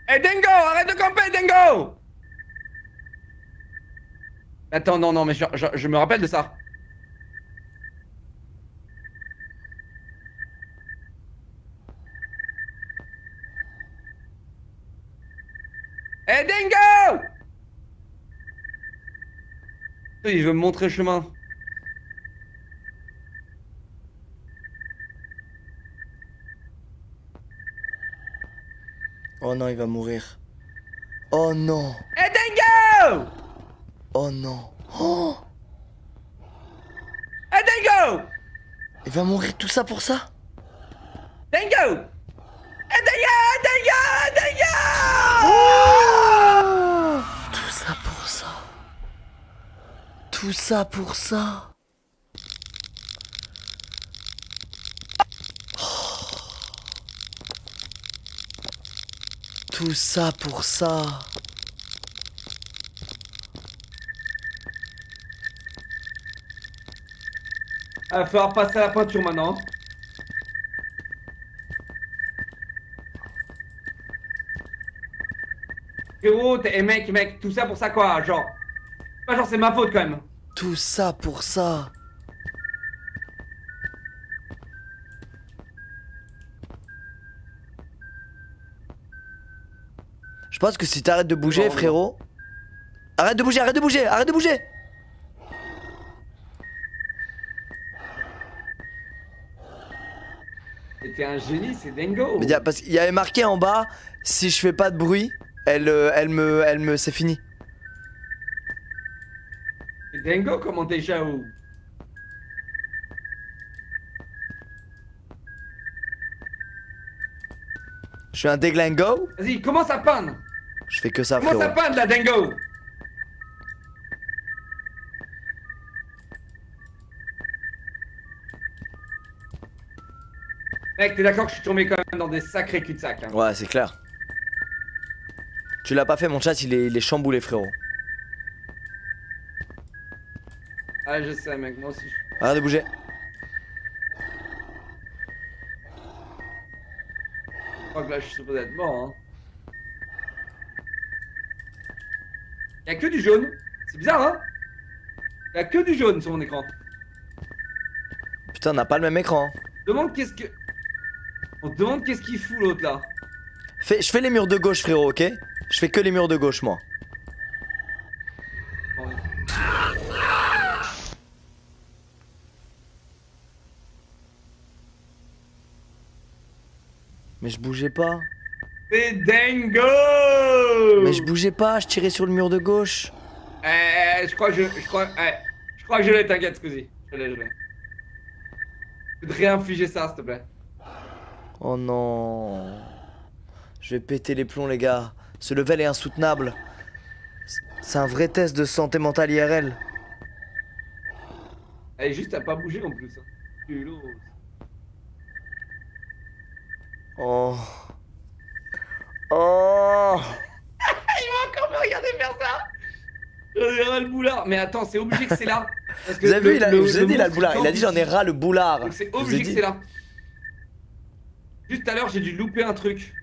Speaker 2: Eh dingo Arrête de camper, dingo Attends, non, non, mais je, je- je me rappelle de ça. Eh dingo Il veut me montrer le chemin.
Speaker 1: Oh non, il va mourir. Oh non.
Speaker 2: Eh dingo
Speaker 1: Oh non. Oh
Speaker 2: Eh dingo
Speaker 1: Il va mourir tout ça pour ça?
Speaker 2: Dingo Eh dingo Dingo Dingo
Speaker 1: Tout ça pour ça. Tout ça pour ça. Tout ça pour ça.
Speaker 2: Il va falloir passer à la peinture maintenant. Frérot, t'es- eh mec, mec, tout ça pour ça quoi, genre? Pas genre c'est ma faute quand même.
Speaker 1: Tout ça pour ça. Je pense que si t'arrêtes de bouger, frérot. Arrête de bouger, arrête de bouger, arrête de bouger
Speaker 2: T'es un génie, c'est dingo.
Speaker 1: Mais y a- parce qu'il y avait marqué en bas, si je fais pas de bruit, elle, euh, elle me, elle me, c'est fini.
Speaker 2: C'est dingo comment t'es Jao.
Speaker 1: Je suis un déglingo,
Speaker 2: Vas-y, commence à peindre.
Speaker 1: je fais que ça,
Speaker 2: Commence à
Speaker 1: frérot.
Speaker 2: peindre la dingo. Mec, t'es d'accord que je suis tombé quand même dans des sacrés cul-de-sac. Hein.
Speaker 1: Ouais, c'est clair. Tu l'as pas fait, mon chat, il est, il est chamboulé, frérot.
Speaker 2: Ah, je sais, mec, moi aussi.
Speaker 1: Arrête de bouger.
Speaker 2: Je crois que là, je suis supposé être mort. Hein. Y'a que du jaune. C'est bizarre, hein Y'a que du jaune sur mon écran.
Speaker 1: Putain, on n'a pas le même écran. hein.
Speaker 2: Demande qu'est-ce que. On te demande qu'est-ce qu'il fout l'autre là.
Speaker 1: Fais, je fais les murs de gauche, frérot, ok? Je fais que les murs de gauche, moi. Mais je bougeais pas.
Speaker 2: C'est dingo
Speaker 1: Mais je bougeais pas, je tirais sur le mur de gauche.
Speaker 2: Eh, je crois que je. Je crois, eh, je crois que je l'ai, t'inquiète, scusi. Je l'ai, je l'ai. Je vais te réinfliger ça, s'il te plaît.
Speaker 1: Oh non. Je vais péter les plombs, les gars. Ce level est insoutenable. C'est un vrai test de santé mentale IRL.
Speaker 2: Elle est juste à pas bouger en plus. Hein.
Speaker 1: Oh. Oh.
Speaker 2: Il va encore me regarder faire ça J'en ai ras le boulard Mais attends, c'est obligé que c'est là Parce que
Speaker 1: Vous avez
Speaker 2: le-
Speaker 1: vu, il a,
Speaker 2: le-
Speaker 1: vous dit, il a le
Speaker 2: monstre
Speaker 1: boulard. Il a dit j'en ai ras le boulard.
Speaker 2: Donc c'est obligé que
Speaker 1: dit.
Speaker 2: c'est là Juste tout à l'heure, j'ai dû louper un truc.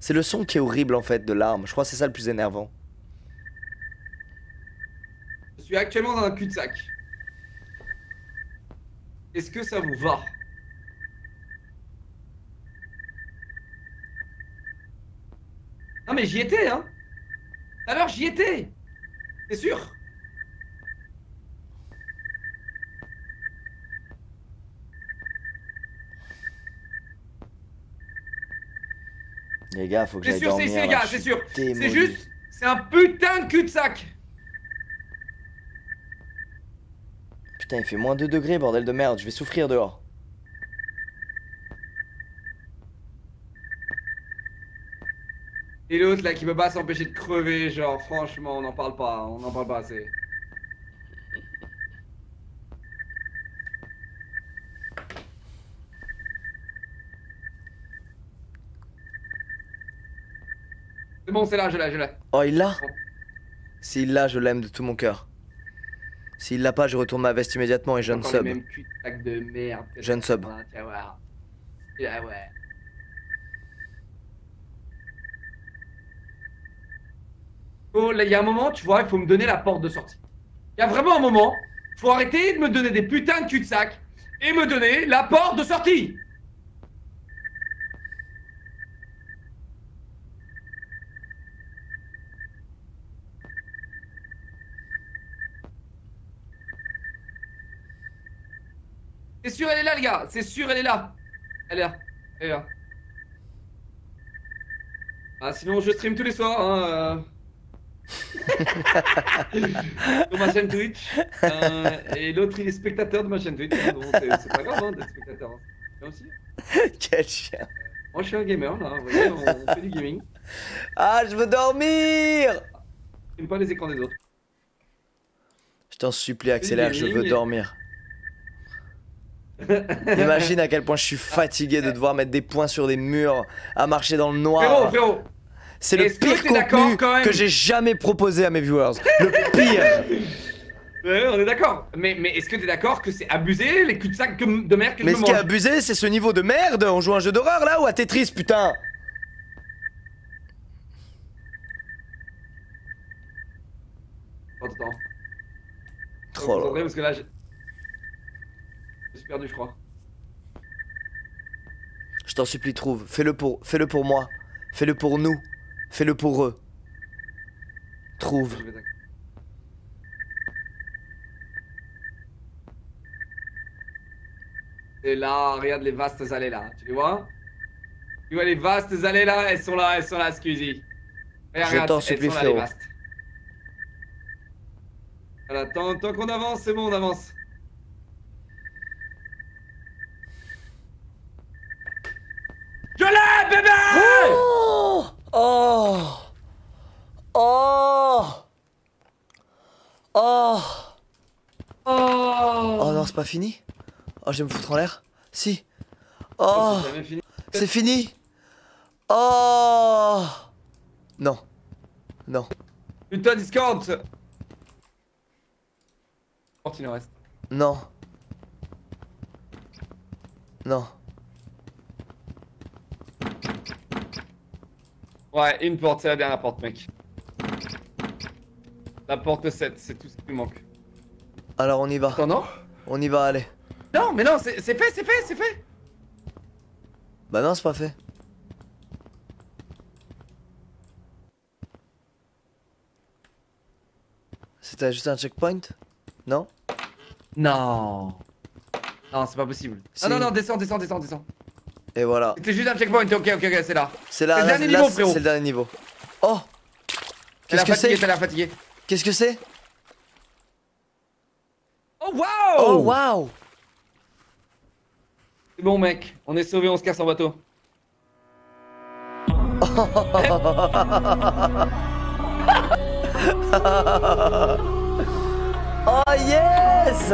Speaker 1: C'est le son qui est horrible en fait de l'arme. Je crois que c'est ça le plus énervant.
Speaker 2: Je suis actuellement dans un cul-de-sac. Est-ce que ça vous va? Non mais j'y étais, hein Tout à l'heure, j'y étais C'est sûr
Speaker 1: Les gars, faut que
Speaker 2: C'est
Speaker 1: j'aille
Speaker 2: sûr, c'est
Speaker 1: dormir.
Speaker 2: ici, les gars, c'est sûr C'est juste, c'est un putain de cul-de-sac
Speaker 1: Putain, il fait moins 2 degrés, bordel de merde. Je vais souffrir dehors.
Speaker 2: Et l'autre là qui peut pas s'empêcher de crever, genre franchement, on n'en parle pas, on n'en parle pas assez. C'est bon, c'est là, je l'ai, je l'ai.
Speaker 1: Oh, il l'a S'il l'a, je l'aime de tout mon cœur. S'il l'a pas, je retourne ma veste immédiatement et je ne sub.
Speaker 2: de merde.
Speaker 1: Je ne sub.
Speaker 2: vas voir. Ah ouais. Oh, là, il y a un moment, tu vois, il faut me donner la porte de sortie. Il y a vraiment un moment, faut arrêter de me donner des putains de cul-de-sac et me donner la porte de sortie. C'est sûr, elle est là, les gars. C'est sûr, elle est là. Elle est là. Elle est là. Ah, sinon, je stream tous les soirs. Hein, euh. Sur ma chaîne Twitch. Euh, et l'autre, il est spectateur de ma chaîne Twitch. hein, donc c'est pas grave hein, d'être spectateur. hein. Aussi?
Speaker 1: Quel chien.
Speaker 2: Moi, je suis un gamer, là. Vous voyez, on, on fait du gaming.
Speaker 1: Ah, je veux dormir
Speaker 2: J'aime pas les écrans des autres.
Speaker 1: Je t'en supplie, accélère, je veux dormir. Imagine à quel point je suis fatigué de devoir mettre des points sur des murs, à marcher dans le noir. C'est le pire contenu que j'ai jamais proposé à mes viewers. Le pire.
Speaker 2: Ouais, on est d'accord. Mais, mais est-ce que t'es d'accord que c'est abusé les cul-de-sac de merde que
Speaker 1: Mais
Speaker 2: je
Speaker 1: ce
Speaker 2: me
Speaker 1: qui est abusé, c'est ce niveau de merde. On joue à un jeu d'horreur là ou à Tetris, putain
Speaker 2: Attends, attends.
Speaker 1: Trop
Speaker 2: parce que là, perdu, je crois.
Speaker 1: Je t'en supplie, trouve. Fais-le pour, fais-le pour moi. Fais-le pour nous. Fais-le pour eux. Trouve.
Speaker 2: Et là, regarde les vastes allées là, tu les vois? Tu vois les vastes allées là, elles sont là, elles sont là, Squeezie. Regarde,
Speaker 1: Je t'en supplie, frérot.
Speaker 2: Voilà, tant, tant qu'on avance, c'est bon, on avance. Je l'ai, bébé
Speaker 1: Oh. Oh. Oh. Oh.
Speaker 2: Oh,
Speaker 1: Oh non, c'est pas fini. Oh, je vais me foutre en l'air. Si. Oh.
Speaker 2: C'est fini.
Speaker 1: C'est fini. Oh. Non. Non.
Speaker 2: Putain, Discord Porte, il en reste.
Speaker 1: Non. Non.
Speaker 2: Ouais, une porte, c'est la dernière porte, mec. La porte 7, c'est tout ce qui manque.
Speaker 1: Alors on y va.
Speaker 2: Attends, non
Speaker 1: On y va, allez.
Speaker 2: Non, mais non, c'est fait, c'est fait, c'est fait
Speaker 1: Bah non, c'est pas fait. C'était juste un checkpoint? Non?
Speaker 2: Non Non, c'est pas possible.
Speaker 1: Si.
Speaker 2: Ah non, non, descends, descends, descends, descends.
Speaker 1: Et voilà.
Speaker 2: C'était juste un checkpoint, ok, ok, ok, c'est là.
Speaker 1: C'est là,
Speaker 2: C'est le dernier niveau,
Speaker 1: c'est
Speaker 2: frérot.
Speaker 1: c'est le dernier niveau. Oh Qu'est-ce
Speaker 2: l'air
Speaker 1: que
Speaker 2: fatigué,
Speaker 1: c'est
Speaker 2: t'as l'air fatigué.
Speaker 1: Qu'est-ce que c'est
Speaker 2: Oh, waouh
Speaker 1: Oh waouh
Speaker 2: C'est bon, mec, on est sauvé, on se casse en bateau.
Speaker 1: Oh yes